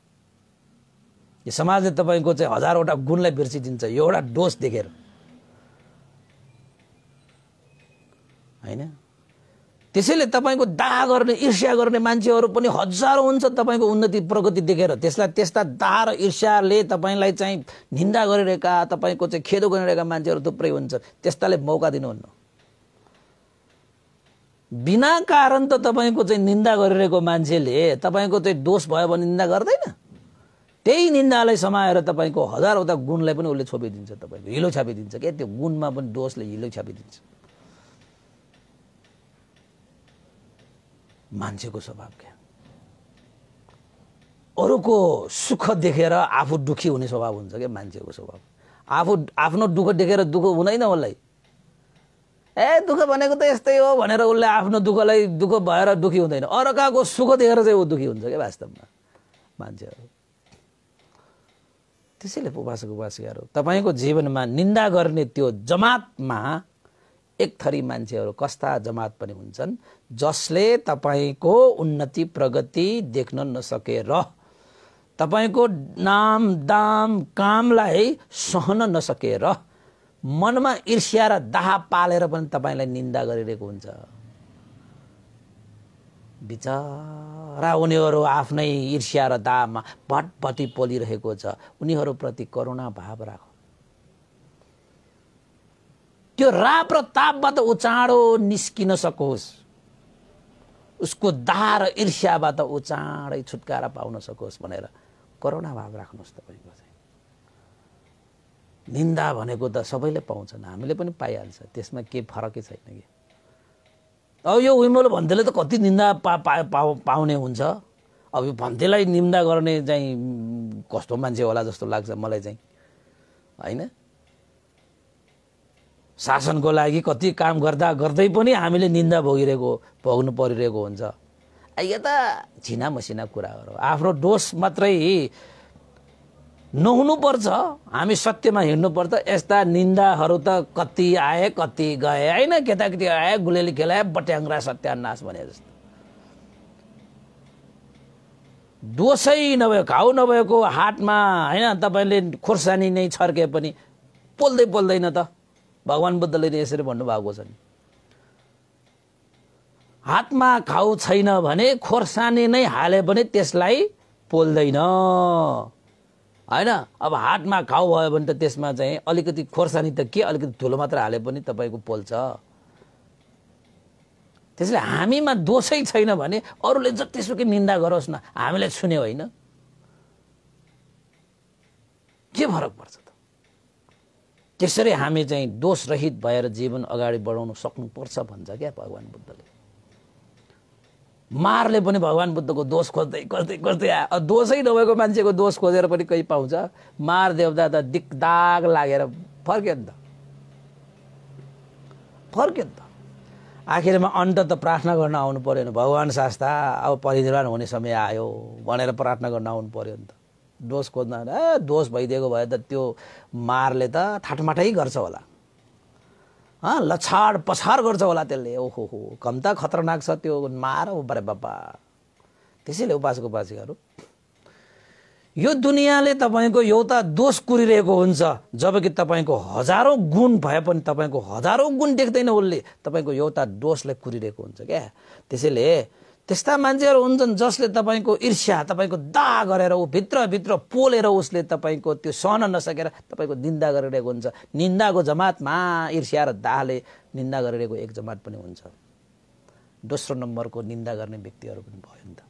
यो समाजले तपाईँको चाहिँ हजारवटा गुणलाई बिर्सिदिन्छ यो एउटा डोस देखेर। होइन? त्यसैले तपाईँको दाह गर्ने ईर्ष्या गर्ने मान्छेहरू पनि हजारौँ हुन्छ तपाईँको उन्नति प्रगति देखेर। त्यसलाई त्यस्ता दाह र ईर्ष्याले तपाईँलाई चाहिँ निन्दा गरिरहेका तपाईँको चाहिँ खेदो गरिरहेका मान्छेहरू थुप्रै हुन्छ। त्यस्ताले मौका दिनुहुन्न। बिना कारण त तपाईँको चाहिँ निन्दा गरिरहेको मान्छेले तपाईँको चाहिँ दोष भयो भने निन्दा गर्दैन। त्यही निन्दालाई समाएर तपाईँको हजारवटा गुणलाई पनि उसले छोपिदिन्छ तपाईँको। हिलो छापिदिन्छ क्या। त्यो गुणमा पनि दोषले हिलो छापिदिन्छ। मान्छेको स्वभाव क्या। अरूको सुख देखेर आफू दुःखी हुने स्वभाव हुन्छ क्या मान्छेको स्वभाव। आफू आफ्नो दुःख देखेर दुःख हुँदैन उसलाई। ए दुःख भनेको त यस्तै हो भनेर उसले आफ्नो दुःखलाई दुःख भएर दुःखी हुँदैन। अर्काको सुख देखेर चाहिँ ऊ दुःखी हुन्छ क्या वास्तवमा। मान्छेहरू। त्यसैले उपासक उपासिकाहरू तपाईँको जीवनमा निन्दा गर्ने त्यो जमातमा एक थरी मान्छेहरू कस्ता जमात पनि हुन्छन् जसले तपाईँको उन्नति प्रगति देख्न नसकेर तपाईँको नाम दाम कामलाई सहन नसकेर मनमा ईर्ष्या र दाह पालेर पनि तपाईँलाई निन्दा गरिरहेको हुन्छ। बिचरा उनीहरू आफ्नै ईर्ष्या र दाहमा भटभटी पोलिरहेको छ। उनीहरूप्रति करुणा भाव राख। त्यो राप र तापबाट ऊ चाँडो निस्किन सकोस्। उसको दाह र ईर्ष्याबाट ऊ चाँडै छुटकारा पाउन सकोस् भनेर करुणा भाव राख्नुहोस् तपाईँको चाहिँ। निन्दा भनेको त सबैले पाउँछन्। हामीले पनि पाइहाल्छ। त्यसमा केही फरकै छैन कि? अब यो विमल भन्तेले त कति निन्दा पा पा पाउने हुन्छ। अब यो भन्तेलाई निन्दा गर्ने चाहिँ कस्तो मान्छे होला जस्तो लाग्छ मलाई चाहिँ होइन? शासनको लागि कति काम गर्दा गर्दै पनि हामीले निन्दा भोगिरहेको भोग्नु परिरहेको हुन्छ। यो त छिना मसिना कुराहरू आफ्नो दोष मात्रै नहुनुपर्छ। हामी सत्यमा हिँड्नुपर्छ। यस्ता निन्दाहरू त कति आए कति गए। होइन केटाकेटी आए गुलेली खेलाए बट्याङ्ग्रा सत्यानाश भने जस्तो। दोषै नभएको घाउ नभएको हाटमा होइन तपाईँले खोर्सानी नै छर्के पनि पोल्दै पोल्दैन त। भगवान् बुद्धले यसरी भन्नुभएको छ नि। हातमा घाउ छैन भने खोर्सानी नै हाले पनि त्यसलाई पोल्दैन। होइन? अब हातमा घाउ भयो भने त त्यसमा चाहिँ अलिकति खोर्सानी त के अलिकति धुलो मात्र हाले पनि तपाईँको पोल्छ त्यसले हामीमा दोषै छैन भने अरूले जतिसुकै निन्दा गरोस् न हामीले सुन्यो होइन। के फरक पर्छ त? त्यसरी हामी चाहिँ दोषरहित भएर जीवन अगाडि बढाउन सक्नुपर्छ भन्छ क्या भगवान् बुद्धले। मारले पनि भगवान् बुद्धको दोष खोज्दै खोज्दै खोज्दै आयो। दोषै नभएको मान्छेको दोष खोजेर पनि कोही पाउँछ। मार देवता त दिगदाग लागेर फर्क्यो नि त। फर्क्यो नि त। आखिरमा अन्त त प्रार्थना गर्न आउनु पऱ्यो नि भगवान् शास्ता अब परिनिर्वाण हुने समय आयो भनेर प्रार्थना गर्न आउनु पऱ्यो नि त। दोष खोज्न ए दोष भइदिएको भए त त्यो मारले त ठाटमाटै गर्छ होला। लछाड पछाड गर्छ होला त्यसले ओहो हो कम त खतरनाक छ त्यो मार बरे बाबा त्यसैले उपासक उपासिकाहरू यो दुनियाँले तपाईँको एउटा दोष कुरिरहेको हुन्छ जबकि तपाईँको हजारौँ गुण भए पनि तपाईँको हजारौँ गुण देख्दैन उसले तपाईँको एउटा दोषलाई कुरिरहेको हुन्छ क्या त्यसैले त्यस्ता मान्छेहरू हुन्छन् जसले तपाईँको ईर्ष्या तपाईँको दा गरेर ऊ भित्रभित्र पोलेर उसले तपाईँको त्यो सहन नसकेर तपाईँको निन्दा गरिरहेको हुन्छ। निन्दाको जमातमा ईर्ष्या र दाहले निन्दा गरिरहेको एक जमात पनि हुन्छ। दोस्रो नम्बरको निन्दा गर्ने व्यक्तिहरू पनि भयो नि त।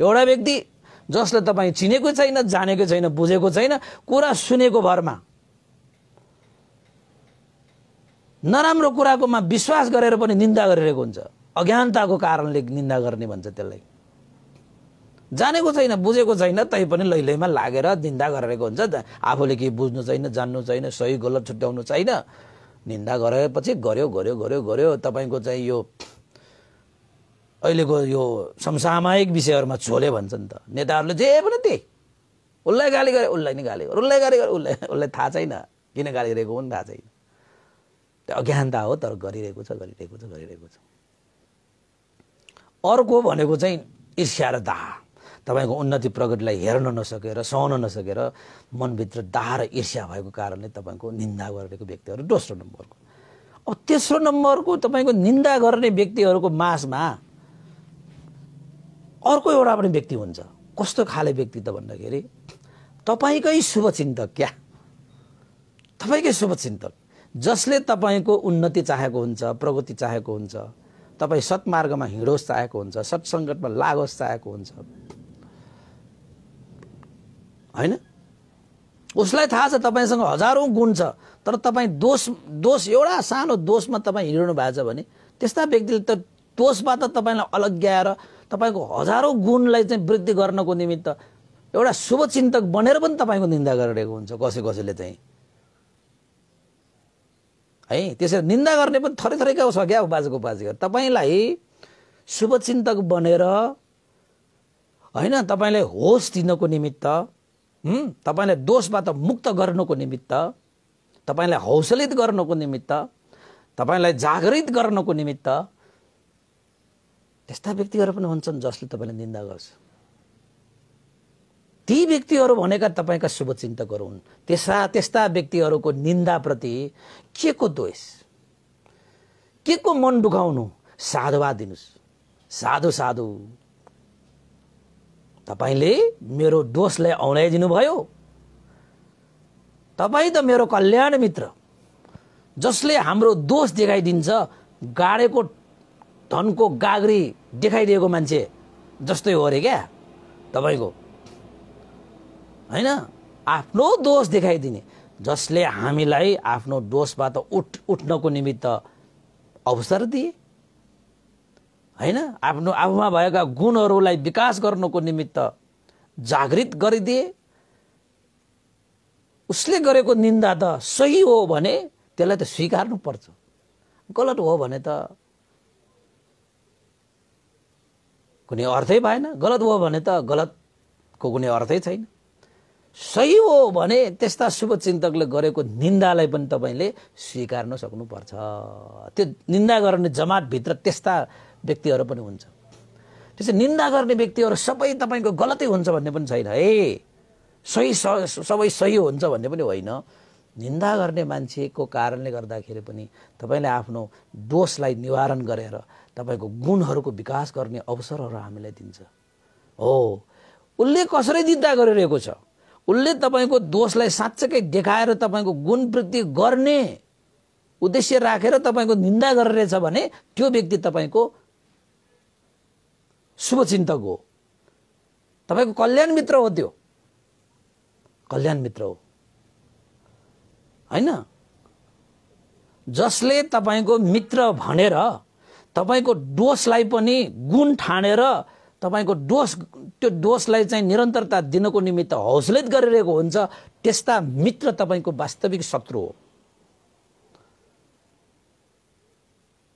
एउटा व्यक्ति जसले तपाईँ चिनेको छैन जानेको छैन बुझेको छैन कुरा सुनेको भरमा नराम्रो कुराकोमा विश्वास गरेर पनि निन्दा गरिरहेको हुन्छ। अज्ञानताको कारणले निन्दा गर्ने भन्छ त्यसलाई। जानेको छैन बुझेको छैन तैपनि लैलैमा लागेर निन्दा गरेको हुन्छ आफूले केही बुझ्नु छैन जान्नु छैन सही गलत छुट्याउनु छैन। निन्दा गरेपछि गऱ्यो गऱ्यो गऱ्यो गऱ्यो तपाईँको चाहिँ यो अहिलेको यो समसामयिक विषयहरूमा छोले भन्छ नि त। नेताहरूले जे पनि त्यही। उसलाई गाली गरे उसलाई नै गाली गरे। उसलाई गाली गरे उसलाई उसलाई थाहा छैन। किन गाली गरेको पनि थाहा छैन। त्यो अज्ञानता हो तर गरिरहेको छ गरिरहेको छ गरिरहेको छ। अर्को भनेको चाहिँ ईर्ष्या र दाह तपाईँको उन्नति प्रगतिलाई हेर्न नसकेर सहन नसकेर मनभित्र दाह र ईर्ष्या भएको कारणले तपाईँको निन्दा गरेको व्यक्तिहरू दोस्रो नम्बरको। अब तेस्रो नम्बरको तपाईँको निन्दा गर्ने व्यक्तिहरूको मासमा अर्को एउटा पनि व्यक्ति हुन्छ। कस्तो खाले व्यक्ति त भन्दाखेरि तपाईँकै शुभचिन्तक क्या? तपाईँकै शुभचिन्तक। जसले तपाईँको उन्नति चाहेको हुन्छ प्रगति चाहेको हुन्छ तपाईँ सत्मार्गमा हिँडोस् चाहेको हुन्छ सत्सङ्गतमा लागोस् चाहेको हुन्छ। होइन? उसलाई थाहा छ तपाईँसँग हजारौँ गुण छ तर तपाईँ दोष दोष एउटा सानो दोषमा तपाईँ हिँड्नु भएको छ भने त्यस्ता व्यक्तिले त दोषबाट तपाईँलाई अलग्याएर तपाईँको हजारौँ गुणलाई चाहिँ वृद्धि गर्नको निमित्त एउटा शुभचिन्तक बनेर पनि तपाईँको निन्दा गरिरहेको हुन्छ कसै कसैले चाहिँ। है? त्यसरी निन्दा गर्ने पनि थरी थरीका छ क्या बाजेको बाजेको तपाईँलाई शुभचिन्तक बनेर होइन तपाईँलाई होस दिनको निमित्त तपाईँलाई दोषबाट मुक्त गर्नुको निमित्त तपाईँलाई हौसलित गर्नुको निमित्त तपाईँलाई जागृत गर्नको निमित्त त्यस्ता व्यक्तिहरू पनि हुन्छन् जसले तपाईँले निन्दा गर्छ। ती व्यक्तिहरू भनेका तपाईँका शुभचिन्तकहरू हुन्। त्यस्ता त्यस्ता व्यक्तिहरूको निन्दाप्रति के को द्वेष? के को मन दुखाउनु? साधुवाद दिनुहोस्। साधु साधु। तपाईँले मेरो दोषलाई औँलाइदिनु भयो तपाईँ त मेरो कल्याण मित्र। जसले हाम्रो दोष देखाइदिन्छ गाडेको धनको गाग्री देखाइदिएको मान्छे जस्तै हो अरे क्या तपाईँको। होइन? आफ्नो दोष देखाइदिने जसले हामीलाई आफ्नो दोषबाट उठ उठ्नको निमित्त अवसर दिए। होइन? आफ्नो आफूमा भएका गुणहरूलाई विकास गर्नको निमित्त जागृत गरिदिए। उसले गरेको निन्दा त सही हो भने त्यसलाई त स्वीकार्नु पर्छ गलत हो भने त कुनै अर्थै भएन। गलत हो भने त गलतको कुनै अर्थै छैन। सही हो भने त्यस्ता शुभचिन्तकले गरेको निन्दालाई पनि तपाईँले स्वीकार्न सक्नुपर्छ। त्यो निन्दा गर्ने जमातभित्र त्यस्ता व्यक्तिहरू पनि हुन्छ। त्यसै निन्दा गर्ने व्यक्तिहरू सबै तपाईँको गलतै हुन्छ भन्ने पनि छैन। है सही सबै सही हुन्छ भन्ने पनि होइन। निन्दा गर्ने मान्छेको कारणले गर्दाखेरि पनि तपाईँले आफ्नो दोषलाई निवारण गरेर तपाईँको गुणहरूको विकास गर्ने अवसरहरू हामीलाई दिन्छ। हो उसले कसरी निन्दा गरिरहेको छ? उसले तपाईँको दोषलाई साँच्चैकै देखाएर तपाईँको गुण वृद्धि गर्ने उद्देश्य राखेर तपाईँको निन्दा गरिरहेछ भने त्यो व्यक्ति तपाईँको शुभचिन्तक हो। तपाईँको कल्याण मित्र हो त्यो। कल्याण मित्र हो। होइन? जसले तपाईँको मित्र भनेर तपाईँको दोषलाई पनि गुण ठानेर तपाईँको दोष त्यो दोषलाई चाहिँ निरन्तरता दिनको निमित्त हौसलित गरिरहेको हुन्छ त्यस्ता मित्र तपाईँको वास्तविक शत्रु हो।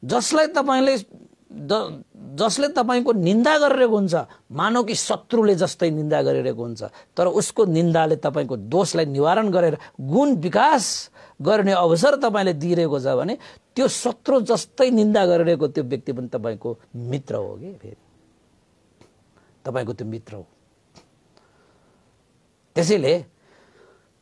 जसलाई तपाईँले जसले तपाईँको निन्दा गरिरहेको हुन्छ मानव कि शत्रुले जस्तै निन्दा गरिरहेको हुन्छ तर उसको निन्दाले तपाईँको दोषलाई निवारण गरेर गुण विकास गर्ने अवसर तपाईँले दिइरहेको छ भने त्यो शत्रु जस्तै निन्दा गरिरहेको त्यो व्यक्ति पनि तपाईँको मित्र हो कि फेरि। तपाईँको त्यो मित्र हो। त्यसैले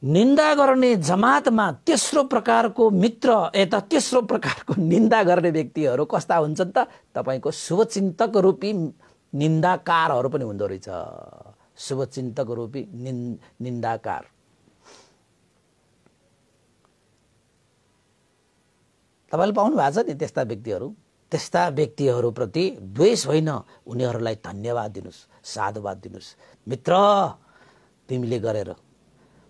निन्दा गर्ने जमातमा तेस्रो प्रकारको मित्र यता तेस्रो प्रकारको निन्दा गर्ने व्यक्तिहरू कस्ता हुन्छन् त? तपाईँको शुभचिन्तक रूपी निन्दाकारहरू पनि हुँदो रहेछ। शुभचिन्तक रूपी निन् निन्दाकार। तपाईँले पाउनु भएको छ नि त्यस्ता व्यक्तिहरू? त्यस्ता व्यक्तिहरूप्रति द्वेष होइन उनीहरूलाई धन्यवाद दिनुहोस् साधुवाद दिनुहोस्। मित्र तिमीले गरेर।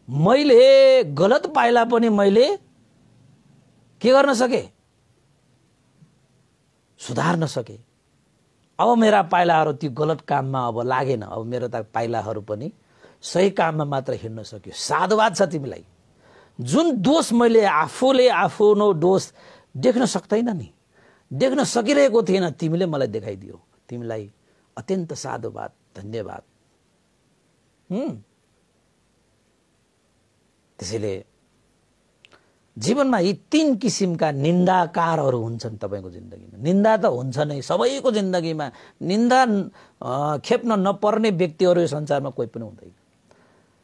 मैले गलत पाइला पनि मैले के गर्न सके? सुधार्न सके। अब मेरा पाइलाहरू त्यो गलत काममा अब लागेन। अब मेरो त पाइलाहरू पनि सही काममा मात्र हिँड्न सक्यो। साधुवाद छ तिमीलाई। जुन दोष मैले आफूले आफ्नो दोष देख्न सक्दैन नि। देख्न सकिरहेको थिएन। तिमीले मलाई देखाइदियो तिमीलाई अत्यन्त साधुवाद धन्यवाद। त्यसैले जीवनमा यी तिन किसिमका निन्दाकारहरू हुन्छन् तपाईँको जिन्दगीमा। निन्दा त हुन्छ नै सबैको जिन्दगीमा निन्दा खेप्न नपर्ने व्यक्तिहरू यो संसारमा कोही पनि हुँदैन।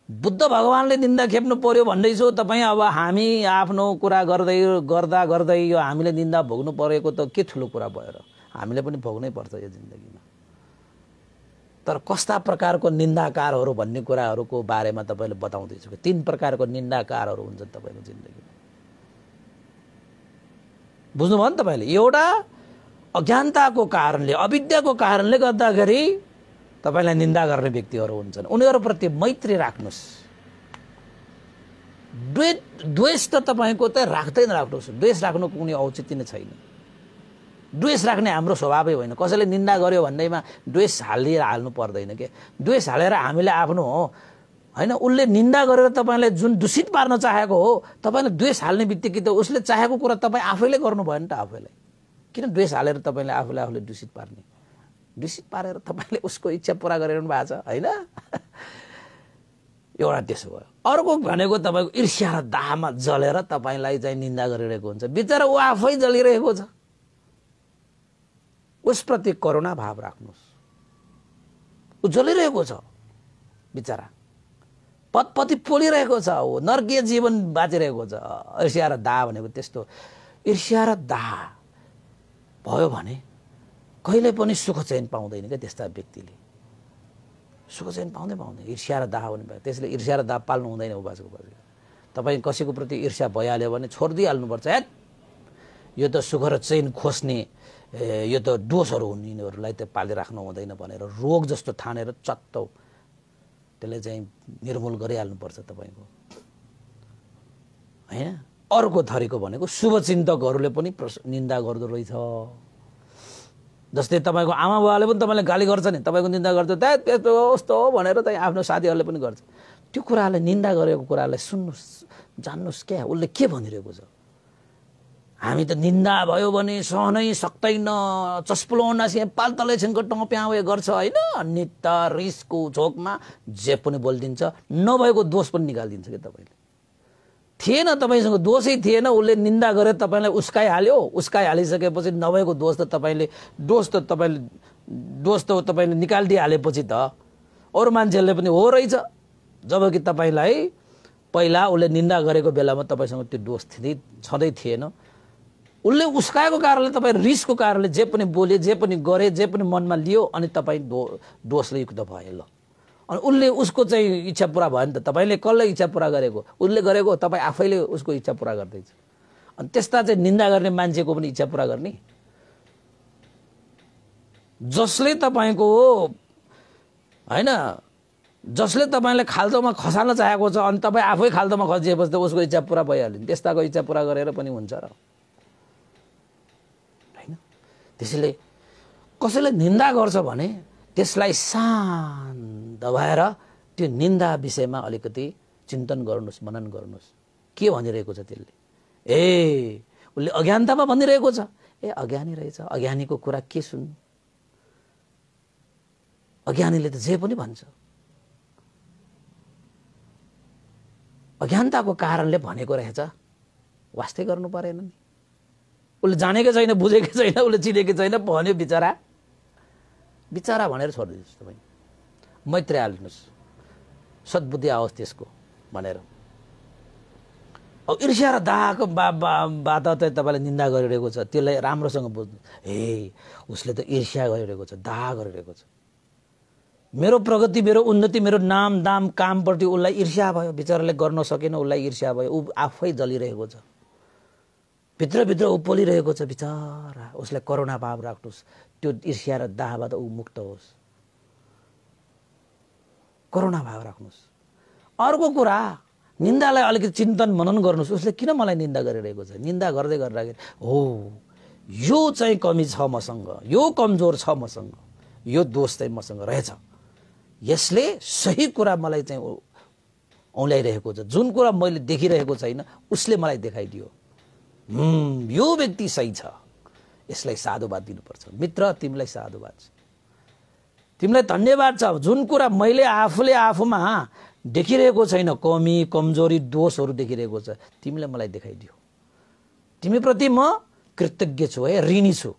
बुद्ध भगवान्ले निन्दा खेप्नु पर्यो भन्दैछु तपाईँ। अब हामी आफ्नो कुरा गर्दै गर्दा गर्दै यो हामीले निन्दा भोग्नु परेको त के ठुलो कुरा भयो र हामीले पनि भोग्नै पर्छ यो जिन्दगीमा। तर कस्ता प्रकारको निन्दाकारहरू भन्ने कुराहरूको बारेमा तपाईँले बताउँदैछु कि? तिन प्रकारको निन्दाकारहरू हुन्छन् तपाईँको जिन्दगीमा। बुझ्नुभयो नि तपाईँले? एउटा अज्ञानताको कारणले अविद्याको कारणले गर्दाखेरि तपाईँलाई निन्दा गर्ने व्यक्तिहरू हुन्छन्। उनीहरूप्रति मैत्री राख्नुहोस्। द्वे द्वेष त तपाईँको त राख्दै नराख्नुहोस्। द्वेष राख्नुको कुनै औचित्य नै छैन। द्वेष राख्ने हाम्रो स्वभावै होइन। कसैले निन्दा गर्यो भन्दैमा द्वेष हालिएर हाल्नु पर्दैन के? द्वेष हालेर हामीले आफ्नो हो। होइन उसले निन्दा गरेर तपाईँलाई जुन दूषित पार्न चाहेको हो तपाईँले द्वेष हाल्ने बित्तिकै त उसले चाहेको कुरा तपाईँ आफैले गर्नुभयो नि त आफैलाई। किन द्वेष हालेर तपाईँले आफूले आफूले दूषित पार्ने? दूषित पारेर तपाईँले उसको इच्छा पुरा गरिरहनु भएको छ होइन? एउटा त्यसो भयो। अर्को भनेको तपाईँको ईर्ष्या र दाहमा जलेर तपाईँलाई चाहिँ निन्दा गरिरहेको हुन्छ। बिचरा ऊ आफै जलिरहेको छ। उसप्रति करुणा भाव राख्नुहोस्। ऊ जलिरहेको छ बिचरा। पतपति पोलिरहेको छ ऊ नर्कीय जीवन बाँचिरहेको छ। ईर्ष्या र दाह भनेको त्यस्तो। ईर्ष्या र दाह भयो भने कहिले पनि सुख चयन पाउँदैन क्या त्यस्ता व्यक्तिले। सुख चयन पाउँदै पाउँदैन। ईर्ष्या र दाह हुने त्यसले ईर्ष्या र दाह पाल्नु हुँदैन उपासको पछि तपाईँ कसैको प्रति ईर्ष्या भइहाल्यो भने छोडिदिइहाल्नुपर्छ हेत यो त सुख र चैन खोज्ने यो त डोसहरू हुन् यिनीहरूलाई त पालिराख्नु हुँदैन भनेर रोग जस्तो ठानेर चत्त त्यसलाई चाहिँ निर्मूल गरिहाल्नुपर्छ तपाईँको। होइन? अर्को थरीको भनेको शुभचिन्तकहरूले पनि निन्दा गर्दो रहेछ। जस्तै तपाईँको आमा बाबाले पनि तपाईँलाई गाली गर्छ नि तपाईँको निन्दा गर्छ त्यहाँ त्यस्तो कस्तो हो भनेर चाहिँ आफ्नो साथीहरूले पनि गर्छ। त्यो कुरालाई निन्दा गरेको कुरालाई सुन्नुहोस् जान्नुहोस् क्या। उसले के भनिरहेको छ? हामी त निन्दा भयो भने सहनै सक्दैन। चस्पुलो नसिए पाल्तले छिनको टप्यावे गर्छ होइन? नित्य रिसको झोकमा जे पनि बोलिदिन्छ नभएको दोष पनि निकालिदिन्छ क्या तपाईँले। थिएन तपाईँसँग दोषै थिएन उसले निन्दा गरेर तपाईँलाई उस्काइहाल्यो उस्काइहालिसकेपछि नभएको दोष त तपाईँले दोष त तपाईँले दोष त तपाईँले निकालिदिइहालेपछि त अरू मान्छेहरूले पनि हो रहेछ। जब कि तपाईँलाई पहिला उसले निन्दा गरेको बेलामा तपाईँसँग त्यो दोष थिँदै छँदै थिएन। उसले उस्काएको कारणले तपाईँ रिसको कारणले जे पनि बोले जे पनि गरे जे पनि मनमा लियो अनि तपाईँ दो दोषले युक्त भयो ल अनि उसले उसको चाहिँ इच्छा पुरा भयो नि त। तपाईँले कसले इच्छा पुरा गरेको? उसले गरेको तपाईँ आफैले उसको इच्छा पुरा गर्दैछ। अनि त्यस्ता चाहिँ निन्दा गर्ने मान्छेको पनि इच्छा पुरा गर्ने। जसले तपाईँको होइन? जसले तपाईँलाई खाल्दोमा खसाल्न चाहेको छ अनि तपाईँ आफै खाल्दोमा खसिएपछि त उसको इच्छा पुरा भइहाल्यो नि। त्यस्ताको इच्छा पुरा गरेर पनि हुन्छ र। होइन? त्यसैले कसैले निन्दा गर्छ भने त्यसलाई शान्त भएर त्यो निन्दा विषयमा अलिकति चिन्तन गर्नुहोस् मनन गर्नुहोस्। के भनिरहेको छ त्यसले? ए उसले अज्ञानतामा भनिरहेको छ। ए अज्ञानी रहेछ। अज्ञानीको कुरा के सुन्नु अज्ञानीले त जे पनि भन्छ। अज्ञानताको कारणले भनेको रहेछ वास्तै गर्नु परेन नि। उसले जानेकै छैन बुझेकै छैन उसले चिनेकै छैन भन्यो बिचरा। बिचरा भनेर छोडिदिनुहोस् तपाईँ। मैत्री हाल्नुहोस् सद्बुद्धि आओस् त्यसको भनेर। अब ईर्ष्या र दाहको बा बात चाहिँ तपाईँलाई निन्दा गरिरहेको छ त्यसलाई राम्रोसँग बुझ्नु। हे उसले त ईर्ष्या गरिरहेको छ दाह गरिरहेको छ। मेरो प्रगति मेरो उन्नति मेरो नाम दाम कामप्रति उसलाई ईर्ष्या भयो। बिचराले गर्न सकेन उसलाई ईर्ष्या भयो। ऊ आफै जलिरहेको छ। भित्रभित्र ऊ पोलिरहेको छ। बिचरा उसलाई करुणा भाव राख्नुहोस्। त्यो ईर्ष्या र दाहबाट ऊ मुक्त होस्। करुणा भाव राख्नुहोस् अर्को कुरा निन्दालाई अलिकति चिन्तन मनन गर्नुहोस्। उसले किन मलाई निन्दा गरिरहेको छ? निन्दा गर्दै गरिरहेको हो यो चाहिँ कमी छ मसँग। यो कमजोर छ मसँग। यो दोष चाहिँ मसँग रहेछ। यसले सही कुरा मलाई चाहिँ औँल्याइरहेको छ। जुन कुरा मैले देखिरहेको छैन उसले मलाई देखाइदियो। यो व्यक्ति सही छ। यसलाई साधुवाद दिनुपर्छ। मित्र तिमीलाई साधुवाद छ। तिमीलाई धन्यवाद छ। जुन कुरा मैले आफूले आफूमा देखिरहेको छैन कमी कमजोरी दोषहरू देखिरहेको छ तिमीले मलाई देखाइदियो। तिमीप्रति म कृतज्ञ छु है ऋणी छु।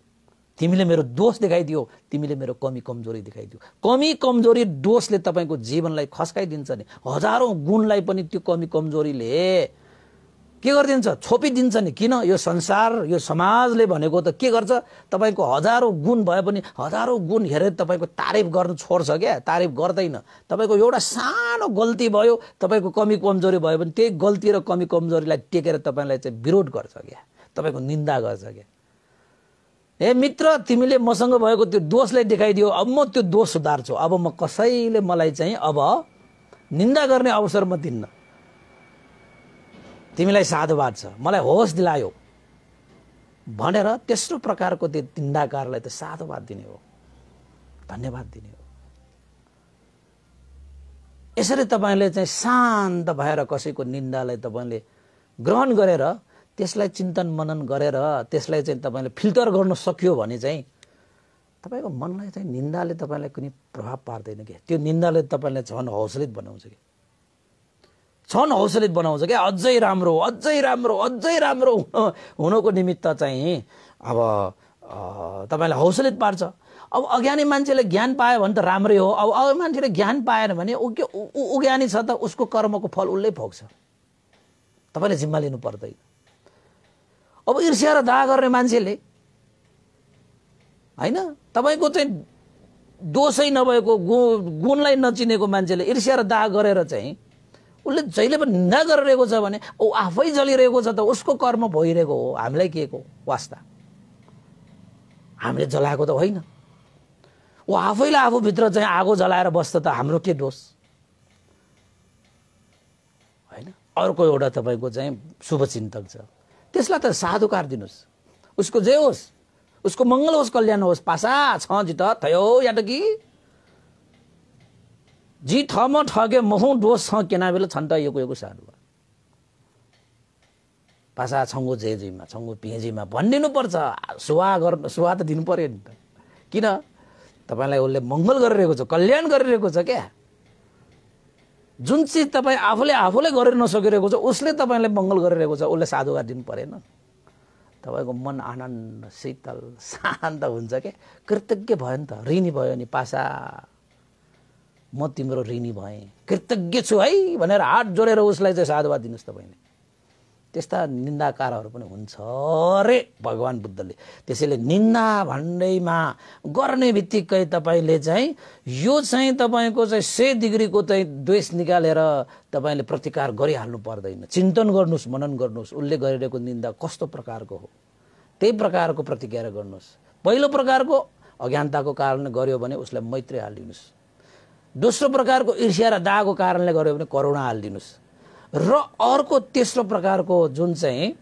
तिमीले मेरो दोष देखाइदियो तिमीले मेरो कमी कमजोरी देखाइदियो। कमी कमजोरी दोषले तपाईँको जीवनलाई खस्काइदिन्छ नि। हजारौँ गुणलाई पनि त्यो कमी कमजोरीले के गरिदिन्छ? छोपिदिन्छ नि। किन? यो संसार यो समाजले भनेको त के गर्छ? तपाईँको हजारौँ गुण भए पनि हजारौँ गुण हेरेर तपाईँको तारिफ गर्नु छोड्छ क्या? तारिफ गर्दैन। तपाईँको एउटा सानो गल्ती भयो तपाईँको कमी कमजोरी भयो भने त्यही गल्ती र कमी कमजोरीलाई टेकेर तपाईँलाई चाहिँ विरोध गर्छ क्या? तपाईँको निन्दा गर्छ क्या? ए मित्र तिमीले मसँग भएको त्यो दोषलाई देखाइदियो। अब म त्यो दोष सुधार्छु। अब म कसैले मलाई चाहिँ अब निन्दा गर्ने अवसर म दिन्न। तिमीलाई साधुवाद छ मलाई होस दिलायो। भनेर तेस्रो प्रकारको त्यो निन्दाकारलाई त साधुवाद दिने हो धन्यवाद दिने हो। यसरी तपाईँले चाहिँ शान्त भएर कसैको निन्दालाई तपाईँले ग्रहण गरेर त्यसलाई चिन्तन मनन गरेर त्यसलाई चाहिँ तपाईँले फिल्टर गर्न सक्यो भने चाहिँ तपाईँको मनलाई चाहिँ निन्दाले तपाईँलाई कुनै प्रभाव पार्दैन कि? त्यो निन्दाले तपाईँलाई झन् हौसलित बनाउँछ कि? छन् हौसलित बनाउँछ क्या। अझै राम्रो अझै राम्रो अझै राम्रो हुनको निमित्त चाहिँ अब तपाईँलाई हौसलित पार्छ। अब अज्ञानी मान्छेले ज्ञान पायो भने त राम्रै हो। अब अब मान्छेले ज्ञान पाएन भने ऊ के ऊ ज्ञानी छ त उसको कर्मको फल उसले भोग्छ। तपाईँले जिम्मा लिनु पर्दैन। अब ईर्ष्या र दाह गर्ने मान्छेले होइन? तपाईँको चाहिँ दोषै नभएको गु गुणलाई नचिनेको मान्छेले ईर्ष्या र दाह गरेर चाहिँ उसले जहिले पनि निन्दा गरिरहेको छ भने ऊ आफै जलिरहेको छ त उसको कर्म भइरहेको हो। हामीलाई के को? वास्ता। हामीले जलाएको त होइन। ऊ आफैले आफूभित्र चाहिँ आगो जलाएर बस्छ त हाम्रो के दोष? होइन? अर्को एउटा तपाईँको चाहिँ शुभचिन्तक छ। त्यसलाई त साधुकार दिनुहोस्। उसको जे होस् उसको मङ्गल होस् कल्याण होस् पासा छ जित थयो या त कि जी थम ठगे महु डोस छ केना बेला छन् त यो यो साधु पासा छङ्गो जेजीमा छङ्गो पिएजीमा भनिदिनु पर्छ। सुहा गर्नु सुहा त दिनु पऱ्यो नि त। किन? तपाईँलाई उसले मङ्गल गरिरहेको छ कल्याण गरिरहेको छ क्या। जुन चिज तपाईँ आफूले आफूले गरेर नसकिरहेको छ उसले तपाईँलाई मङ्गल गरिरहेको छ उसले साधुवाद दिनु परेन। तपाईँको मन आनन्द शीतल शान्त हुन्छ क्या। कृतज्ञ भयो नि त ऋणी भयो नि पासा म तिम्रो ऋणी भएँ। कृतज्ञ छु है भनेर हात जोडेर उसलाई चाहिँ साधुवाद दिनुहोस् तपाईँले त्यस्ता निन्दाकारहरू पनि हुन्छ अरे भगवान् बुद्धले। त्यसैले निन्दा भन्दैमा गर्ने बित्तिकै तपाईँले चाहिँ यो चाहिँ तपाईँको चाहिँ सय डिग्रीको चाहिँ द्वेष निकालेर तपाईँले प्रतिकार गरिहाल्नु पर्दैन। चिन्तन गर्नुहोस् मनन गर्नुहोस्। उसले गरिरहेको निन्दा कस्तो प्रकारको हो? त्यही प्रकारको प्रतिक्रिया गर्नुहोस्। पहिलो प्रकारको अज्ञानताको कारणले गर्यो भने उसलाई मैत्री हालिदिनुहोस्। दोस्रो प्रकारको ईर्ष्या र दागको कारणले गर्यो भने करुणा हालिदिनुहोस्। र अर्को तेस्रो प्रकारको जुन चाहिँ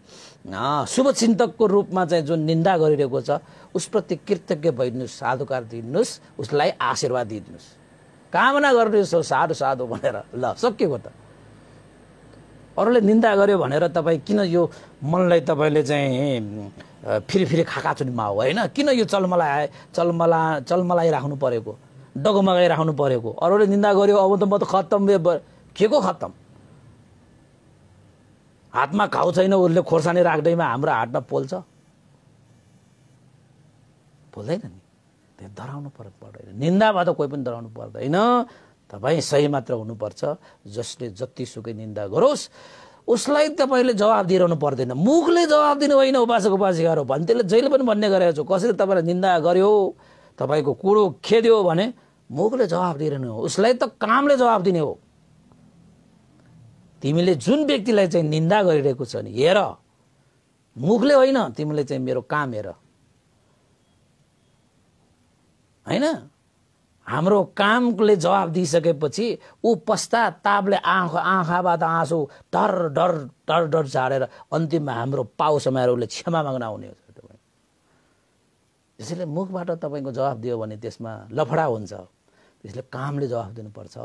शुभचिन्तकको रूपमा चाहिँ जुन निन्दा गरिरहेको छ उसप्रति कृतज्ञ भइदिनुहोस् साधुकार दिनुहोस् उसलाई आशीर्वाद दिइदिनुहोस् कामना गरिदिनुहोस् साधु साधु भनेर। ल सकिएको त। अरूले निन्दा गर्यो भनेर तपाईँ किन यो मनलाई तपाईँले चाहिँ फेरि फेरि खाका चुनीमा हो होइन? किन यो चलमलाए चलमला चलमलाइराख्नु परेको? डगमगाइराख्नु परेको। अरूले निन्दा गर्यो अब त म त खत्तम के को खत्तम? हातमा घाउ छैन उसले खोर्सानी राख्दैमा हाम्रो हातमा पोल्छ पोल्दैन नि। त्यो डराउनु पर पर्दैन। निन्दामा त कोही पनि डराउनु पर्दैन। तपाईँ सही मात्र हुनुपर्छ। जसले जतिसुकै निन्दा गरोस् उसलाई तपाईँले जवाब दिइरहनु पर्दैन। मुखले जवाब दिनु होइन उपासक उपासिकाहरू भने त्यसले जहिले पनि भन्ने गरेको छु। कसरी तपाईँलाई निन्दा गर्यो तपाईँको कुरो खेद्यो भने मुखले जवाब दिइरहनु हो। उसलाई त कामले जवाब दिने हो। तिमीले जुन व्यक्तिलाई चाहिँ निन्दा गरिरहेको छ नि हेर। मुखले होइन तिमीले चाहिँ मेरो काम हेर। होइन? हाम्रो कामले जवाब दिइसकेपछि ऊ तापले आँखा आँखाबाट आँसु डर डर डर डर झारेर अन्तिममा हाम्रो पाउ समाएर उसले क्षमा माग्न आउने हो। त्यसैले मुखबाट तपाईँको जवाब दियो भने त्यसमा लफडा हुन्छ। त्यसले कामले जवाफ दिनुपर्छ।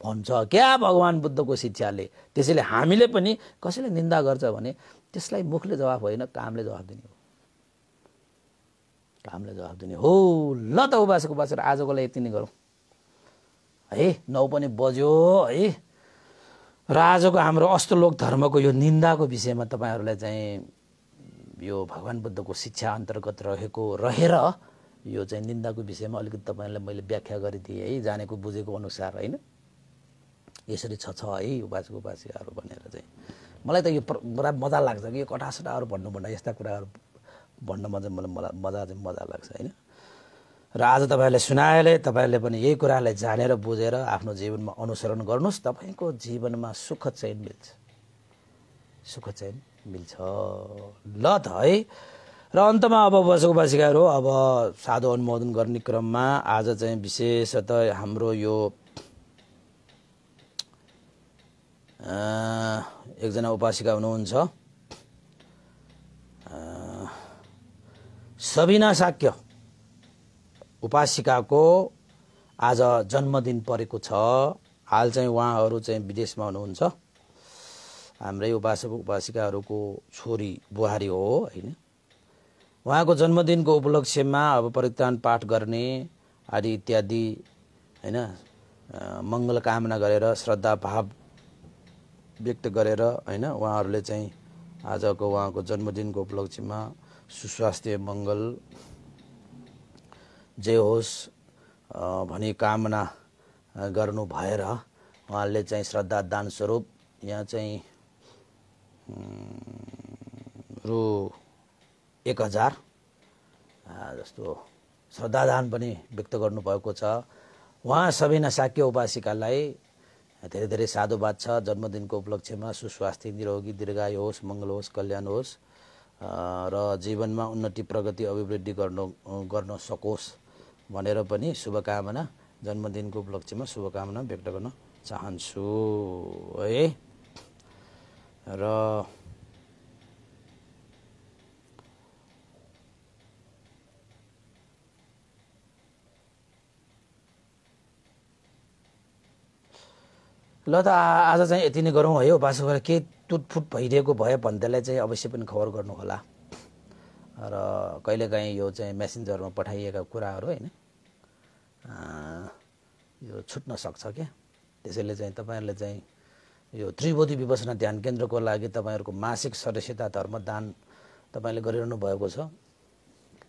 भन्छ। क्या भगवान् बुद्धको शिक्षाले? त्यसैले हामीले पनि कसैले निन्दा गर्छ भने त्यसलाई मुखले जवाफ होइन कामले जवाफ दिने हो। कामले जवाफ दिने हो। ल त उपासेर आजको लागि यति नै गरौँ। है नौ पनि बज्यो है। र आजको हाम्रो अस्तलोक धर्मको यो निन्दाको विषयमा तपाईँहरूलाई चाहिँ यो भगवान् बुद्धको शिक्षा अन्तर्गत रहेको रहेर यो चाहिँ निन्दाको विषयमा अलिकति तपाईँलाई मैले व्याख्या गरिदिएँ है जानेको बुझेको अनुसार होइन? यसरी छ छ है उपासक उपासिकाहरू भनेर चाहिँ। मलाई त यो पुरा मजा लाग्छ कि यो कटासटाहरू भन्नुभन्दा यस्ता कुराहरू भन्नमा चाहिँ मलाई मलाई मजा चाहिँ मजा लाग्छ होइन? र आज तपाईँहरूले सुनाएले तपाईँहरूले पनि यही कुरालाई जानेर बुझेर आफ्नो जीवनमा अनुसरण गर्नुहोस् तपाईँको जीवनमा सुख चयन मिल्छ। सुख चयन मिल्छ। ल त है। र अन्तमा अब बसेको बासिकाहरू अब साधु अनुमोदन गर्ने क्रममा आज चाहिँ विशेषतः हाम्रो यो एकजना उपासिका हुनुहुन्छ। सबिना साक्य उपासिकाको आज जन्मदिन परेको छ। हाल चाहिँ उहाँहरू चाहिँ विदेशमा हुनुहुन्छ। हाम्रै उपासक उपासिकाहरूको छोरी बुहारी हो होइन? उहाँको जन्मदिनको उपलक्ष्यमा अब परित्राण पाठ गर्ने आदि इत्यादि होइन मङ्गल कामना गरेर श्रद्धा भाव व्यक्त गरेर होइन उहाँहरूले चाहिँ आजको उहाँको जन्मदिनको उपलक्ष्यमा सुस्वास्थ्य मङ्गल जे होस् भनी कामना गर्नु भएर उहाँले चाहिँ श्रद्धा दान स्वरूप यहाँ चाहिँ रु एक हजार। जस्तो श्रद्धादान पनि व्यक्त गर्नुभएको छ। उहाँ सबै नसाक्य उपासिकालाई धेरै धेरै साधुवाद छ। जन्मदिनको उपलक्ष्यमा सुस्वास्थ्य निरोगी दीर्घायु होस् मङ्गल होस् कल्याण होस् र जीवनमा उन्नति प्रगति अभिवृद्धि गर्नु गर्न सकोस् भनेर पनि शुभकामना जन्मदिनको उपलक्ष्यमा शुभकामना व्यक्त गर्न चाहन्छु है। र ल त आज चाहिँ यति नै गरौँ है बासो गरेर के टुटफुट भइरहेको भयो भने त्यसलाई चाहिँ अवश्य पनि खबर गर्नुहोला। र कहिलेकाहीँ यो चाहिँ मेसेन्जरमा पठाइएका कुराहरू होइन यो छुट्न सक्छ क्या? त्यसैले चाहिँ तपाईँहरूले चाहिँ यो त्रिबोधी विपसना ध्यान केन्द्रको लागि तपाईँहरूको मासिक सदस्यता धर्मदान तपाईँले गरिरहनु भएको छ।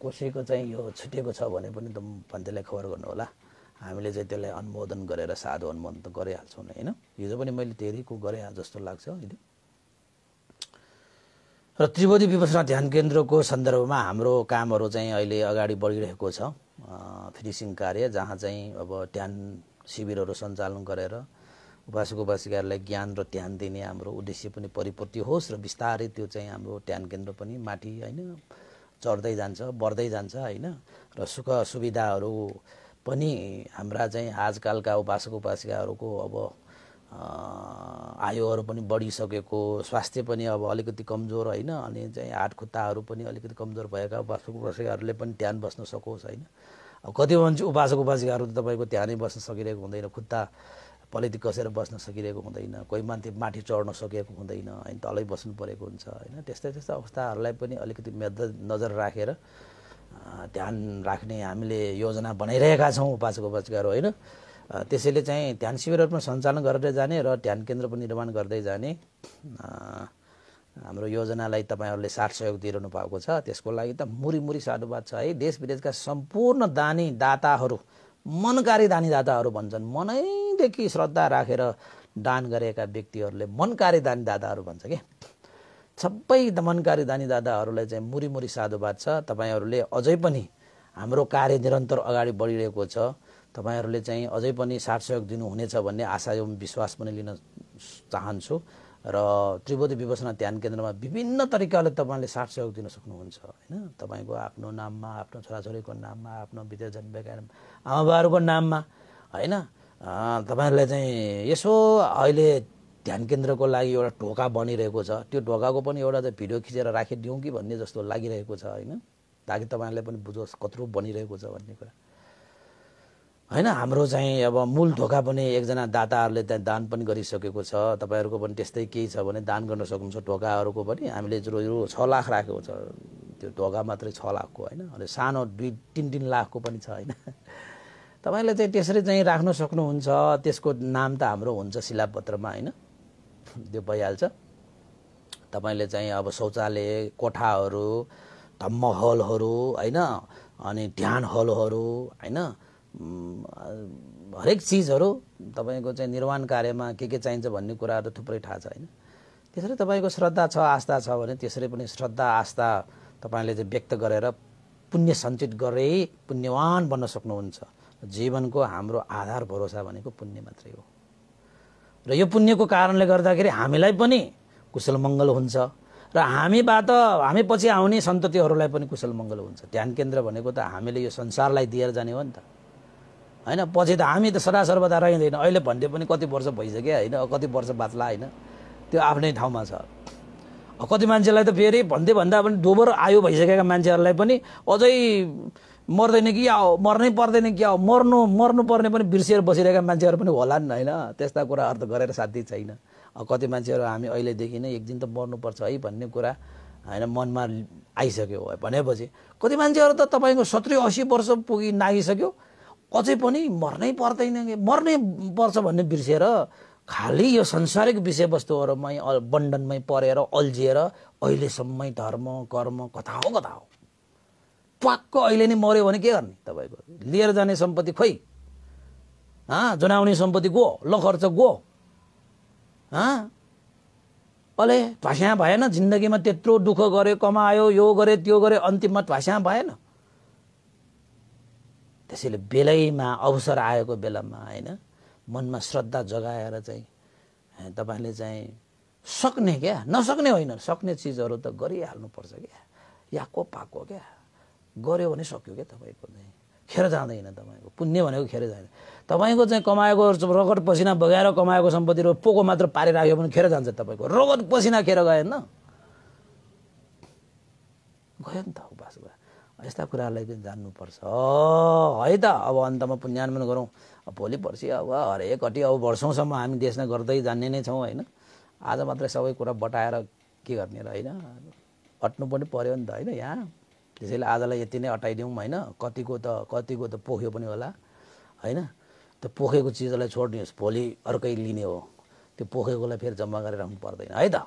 कसैको चाहिँ यो छुटेको छ भने पनि त भन्दैलाई खबर गर्नुहोला। हामीले चाहिँ त्यसलाई अनुमोदन गरेर साधु अनुमोदन त गरिहाल्छौँ होइन? हिजो पनि मैले धेरैको गरेँ जस्तो लाग्छ अहिले र त्रिवेदी विपसना ध्यान केन्द्रको सन्दर्भमा हाम्रो कामहरू चाहिँ अहिले अगाडि बढिरहेको छ। फिनिसिङ कार्य जहाँ चाहिँ अब ध्यान शिविरहरू सञ्चालन गरेर उपासक उपासिकाहरूलाई ज्ञान र ध्यान दिने हाम्रो उद्देश्य पनि परिपूर्ति होस् र बिस्तारै त्यो चाहिँ हाम्रो ध्यान केन्द्र पनि माथि होइन चढ्दै जान्छ बढ्दै जान्छ होइन? र सुख सुविधाहरू पनि हाम्रा चाहिँ आजकालका उपासक उपासिकाहरूको अब आयुहरू पनि बढिसकेको स्वास्थ्य पनि अब अलिकति कमजोर होइन अनि चाहिँ हात खुट्टाहरू पनि अलिकति कमजोर भएका उपासक उपासिकाहरूले पनि ध्यान बस्न सकोस् होइन। अब कति मान्छे उपासक उपासिकाहरू त तपाईँको ध्यानै बस्न सकिरहेको हुँदैन खुट्टा पलेती कसेर बस्न सकिरहेको हुँदैन कोही मान्छे माथि चढ्न सकेको हुँदैन होइन तलै बस्नु परेको हुन्छ होइन त्यस्तै त्यस्तो अवस्थाहरूलाई पनि अलिकति नजर राखेर ध्यान राख्ने हामीले योजना बनाइरहेका छौँ उपासक उपासिकाहरू होइन? त्यसैले चाहिँ ध्यान शिविरहरू पनि सञ्चालन गर्दै जाने र ध्यान केन्द्र पनि निर्माण गर्दै जाने हाम्रो योजनालाई तपाईँहरूले साथ सहयोग दिइरहनु भएको छ। त्यसको लागि त मुरी मुरी साधुवाद छ है? देश विदेशका सम्पूर्ण दानी दाताहरू मनकारी दानी दाताहरू भन्छन्। मनैदेखि श्रद्धा राखेर दान गरेका व्यक्तिहरूले मनकारी दानी दाताहरू भन्छ कि? सबै दमनकारी दानी दादाहरूलाई चाहिँ मुरी मुरी साधुवाद छ। तपाईँहरूले अझै पनि हाम्रो कार्य निरन्तर अगाडि बढिरहेको छ। तपाईँहरूले चाहिँ अझै पनि साथ सहयोग दिनुहुनेछ भन्ने आशा एवं विश्वास पनि लिन चाहन्छु। र त्रिबोधी विवसना ध्यान केन्द्रमा विभिन्न तरिकाले तपाईँले साथ सहयोग दिन सक्नुहुन्छ होइन? तपाईँको आफ्नो नाममा आफ्नो छोराछोरीको नाममा आफ्नो विदेश जन्मेका आमाबाहरूको नाममा होइन? तपाईँहरूलाई चाहिँ यसो अहिले ध्यान केन्द्रको लागि एउटा ढोका बनिरहेको छ। त्यो ढोकाको पनि एउटा चाहिँ भिडियो खिचेर राखिदिउँ कि भन्ने जस्तो लागिरहेको छ होइन? ताकि तपाईँहरूले पनि बुझोस् कत्रो बनिरहेको छ भन्ने कुरा। होइन हाम्रो चाहिँ अब मूल ढोका पनि एकजना दाताहरूले त्यहाँ दान पनि गरिसकेको छ। तपाईँहरूको पनि त्यस्तै केही छ भने दान गर्न सक्नुहुन्छ ढोकाहरूको पनि। हामीले जो यो छ लाख राखेको छ। त्यो ढोका मात्रै छ लाखको होइन? अनि सानो दुई तिन तिन लाखको पनि छ होइन? तपाईँले चाहिँ त्यसरी चाहिँ राख्न सक्नुहुन्छ। त्यसको नाम त हाम्रो हुन्छ शिलापत्रमा होइन? त्यो भइहाल्छ। तपाईँले चाहिँ अब शौचालय कोठाहरू धम्म हलहरू होइन अनि ध्यान हलहरू होइन हरेक चिजहरू तपाईँको चाहिँ निर्माण कार्यमा के के चाहिन्छ भन्ने कुराहरू थुप्रै थाहा छ होइन। त्यसरी तपाईँको श्रद्धा छ आस्था छ भने त्यसरी पनि श्रद्धा आस्था तपाईँले चाहिँ व्यक्त गरेर पुण्य सञ्चित गरे पुण्यवान बन्न सक्नुहुन्छ। जीवनको हाम्रो आधार भरोसा भनेको पुण्य मात्रै हो। र यो पुण्यको कारणले गर्दाखेरि हामीलाई पनि कुशल मङ्गल हुन्छ। र हामीबाट हामी पछि आउने सन्ततिहरूलाई पनि कुशल मङ्गल हुन्छ। ध्यान केन्द्र भनेको त हामीले यो संसारलाई दिएर जाने हो नि त। होइन पछि त हामी त सदा सर्वदा रहँदैन। अहिले भन्ने पनि कति वर्ष भइसक्यो होइन? कति वर्ष बाँच्ला होइन? त्यो आफ्नै ठाउँमा छ। कति मान्छेलाई त फेरि भन्दै भन्दा पनि दोबर आयो भइसकेका मान्छेहरूलाई पनि अझै मर्दैन कि या मर्नै पर्दैन कि या मर्नु मर्नु पर्ने पनि बिर्सिएर बसिरहेका मान्छेहरू पनि होला नि होइन। त्यस्ता कुराहरू त गरेर साध्य छैन। कति मान्छेहरू हामी अहिलेदेखि नै एक दिन त मर्नुपर्छ है भन्ने कुरा होइन मनमा आइसक्यो भनेपछि। कति मान्छेहरू त तपाईँको सत्तरी असी वर्ष पुगि नागिसक्यो अझै पनि मर्नै पर्दैन कि मर्नै पर्छ भन्ने बिर्सिएर खालि यो संसारिक विषयवस्तुहरूमै बन्डनमै परेर अल्झिएर अहिलेसम्मै धर्म कर्म कथा हो कथा हो प्वाक्क अहिले नै मऱ्यो भने के गर्ने तपाईँको? लिएर जाने सम्पत्ति खोइ। जनाउने सम्पत्ति गो ल खर्च गो अले ध्वास्या भएन जिन्दगीमा त्यत्रो दुःख गऱ्यो कमायो यो गरे त्यो गरे अन्तिममा ध्वास्या भएन? त्यसैले बेलैमा अवसर आएको बेलामा होइन मनमा श्रद्धा जगाएर चाहिँ तपाईँले चाहिँ सक्ने क्या? नसक्ने होइन। सक्ने चिजहरू त गरिहाल्नुपर्छ क्या? या को पाएको क्या? गऱ्यो भने सक्यो क्या तपाईँको चाहिँ खेर जाँदैन तपाईँको। पुण्य भनेको खेर जाँदैन। तपाईँको चाहिँ कमाएको रगत पसिना बगाएर कमाएको सम्पत्तिहरू पोको मात्र पारिराख्यो भने खेर जान्छ तपाईँको। रगत पसिना खेर गएन। गयो नि त उपास यस्ता कुराहरूलाई पनि जान्नुपर्छ। है त अब अन्तमा पुण्यान्मन गरौँ। भोलि पर्सि अब हरेक कति अब वर्षौँसम्म हामी देशमा गर्दै जान्ने नै छौँ होइन? आज मात्रै सबै कुरा बटाएर के गर्ने र होइन? हट्नु पनि पऱ्यो नि त होइन? यहाँ त्यसैले आजलाई यति नै हटाइदिउँ होइन। कतिको त कतिको त पोख्यो पनि होला होइन? त्यो पोखेको चिजलाई छोड्नुहोस् भोलि अर्कै लिने हो। त्यो पोखेकोलाई फेरि जम्मा गरेर राख्नु पर्दैन है त?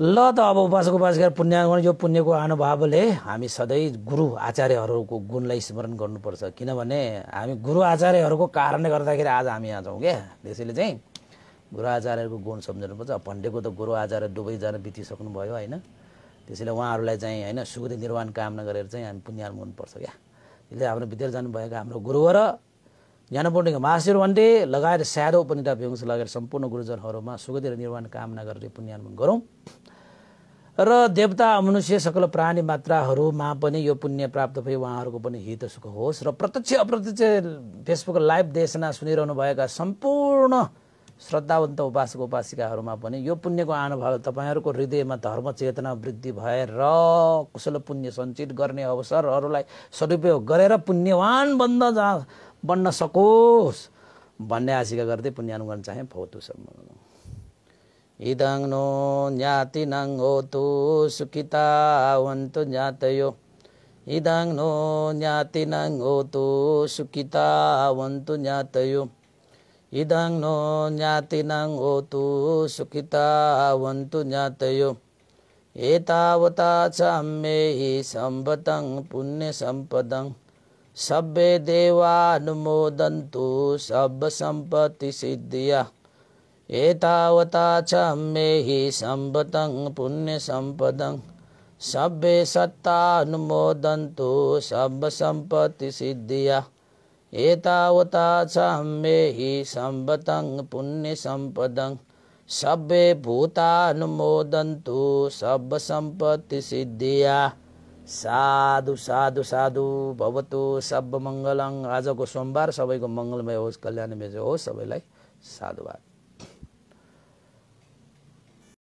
ल त अब उपासको उपास गरेर पुण्य यो पुण्यको अनुभवले हामी सधैँ गुरु आचार्यहरूको गुणलाई स्मरण गर्नुपर्छ। किनभने हामी गुरु आचार्यहरूको कारणले गर्दाखेरि आज हामी यहाँ छौँ क्या? त्यसैले चाहिँ गुरु आचार्यहरूको गुण सम्झनुपर्छ। पण्डेको त गुरु आचार्य दुवैजना बितिसक्नुभयो होइन? त्यसैले उहाँहरूलाई चाहिँ होइन सुखद निर्वाण कामना गरेर चाहिँ हामी पुण्य हुनुपर्छ क्या। त्यसले हाम्रो भित्र जानुभएका हाम्रो गुरुवर ज्ञानपूर्णिको महाशिर वन्डे लगाएर स्यादो पनि व्यंश लगाएर सम्पूर्ण गुरुजनहरूमा सुगति र निर्वाण कामना गरेर पुण्यानुमन गरौँ। र देवता मनुष्य सकल प्राणी मात्राहरूमा पनि यो पुण्य प्राप्त भई उहाँहरूको पनि हित सुख होस् र प्रत्यक्ष अप्रत्यक्ष फेसबुक लाइभ देशना सुनिरहनु भएका सम्पूर्ण श्रद्धावन्त उपासक उपासिकाहरूमा पनि यो पुण्यको अनुभव तपाईँहरूको हृदयमा धर्म चेतना वृद्धि भएर कुशल पुण्य सञ्चित गर्ने अवसरहरूलाई सदुपयोग गरेर पुण्यवान बन्द जा बन्न सकोस् भन्ने आशिका गर्दै पुण्यानुगमन चाहे भौतुसम्म इदङ नो ज्ञातिनङ होतु सुखितावन्तु ज्ञातयो। इदङ नो ज्ञातिनङ होतु सुखितावन्तु ज्ञातयो। इदं नो ज्ञातिनं होतु सुखितावन्तु ज्ञातयो। एतावता च अम्मेहि सम्पतं पुण्यसम्पदं। सब्बे देवानुमोदन्तु सब्बसम्पत्तिसिद्धिया एतावता च अम्मेहि सम्पतं पुण्यसम्पदं। सब्बे सत्तानुमोदन्तु सब्बसम्पत्तिसिद्धिया एतावता च हि सम्पतं पुण्यसम्पदं। सब्बे भूतानुमोदन्तु सिद्धिया। साधु साधु साधु भवतु सब मङ्गलं आजको सोमबार सबैको मङ्गलमय होस् कल्याणमय होस् सबैलाई साधुवाद।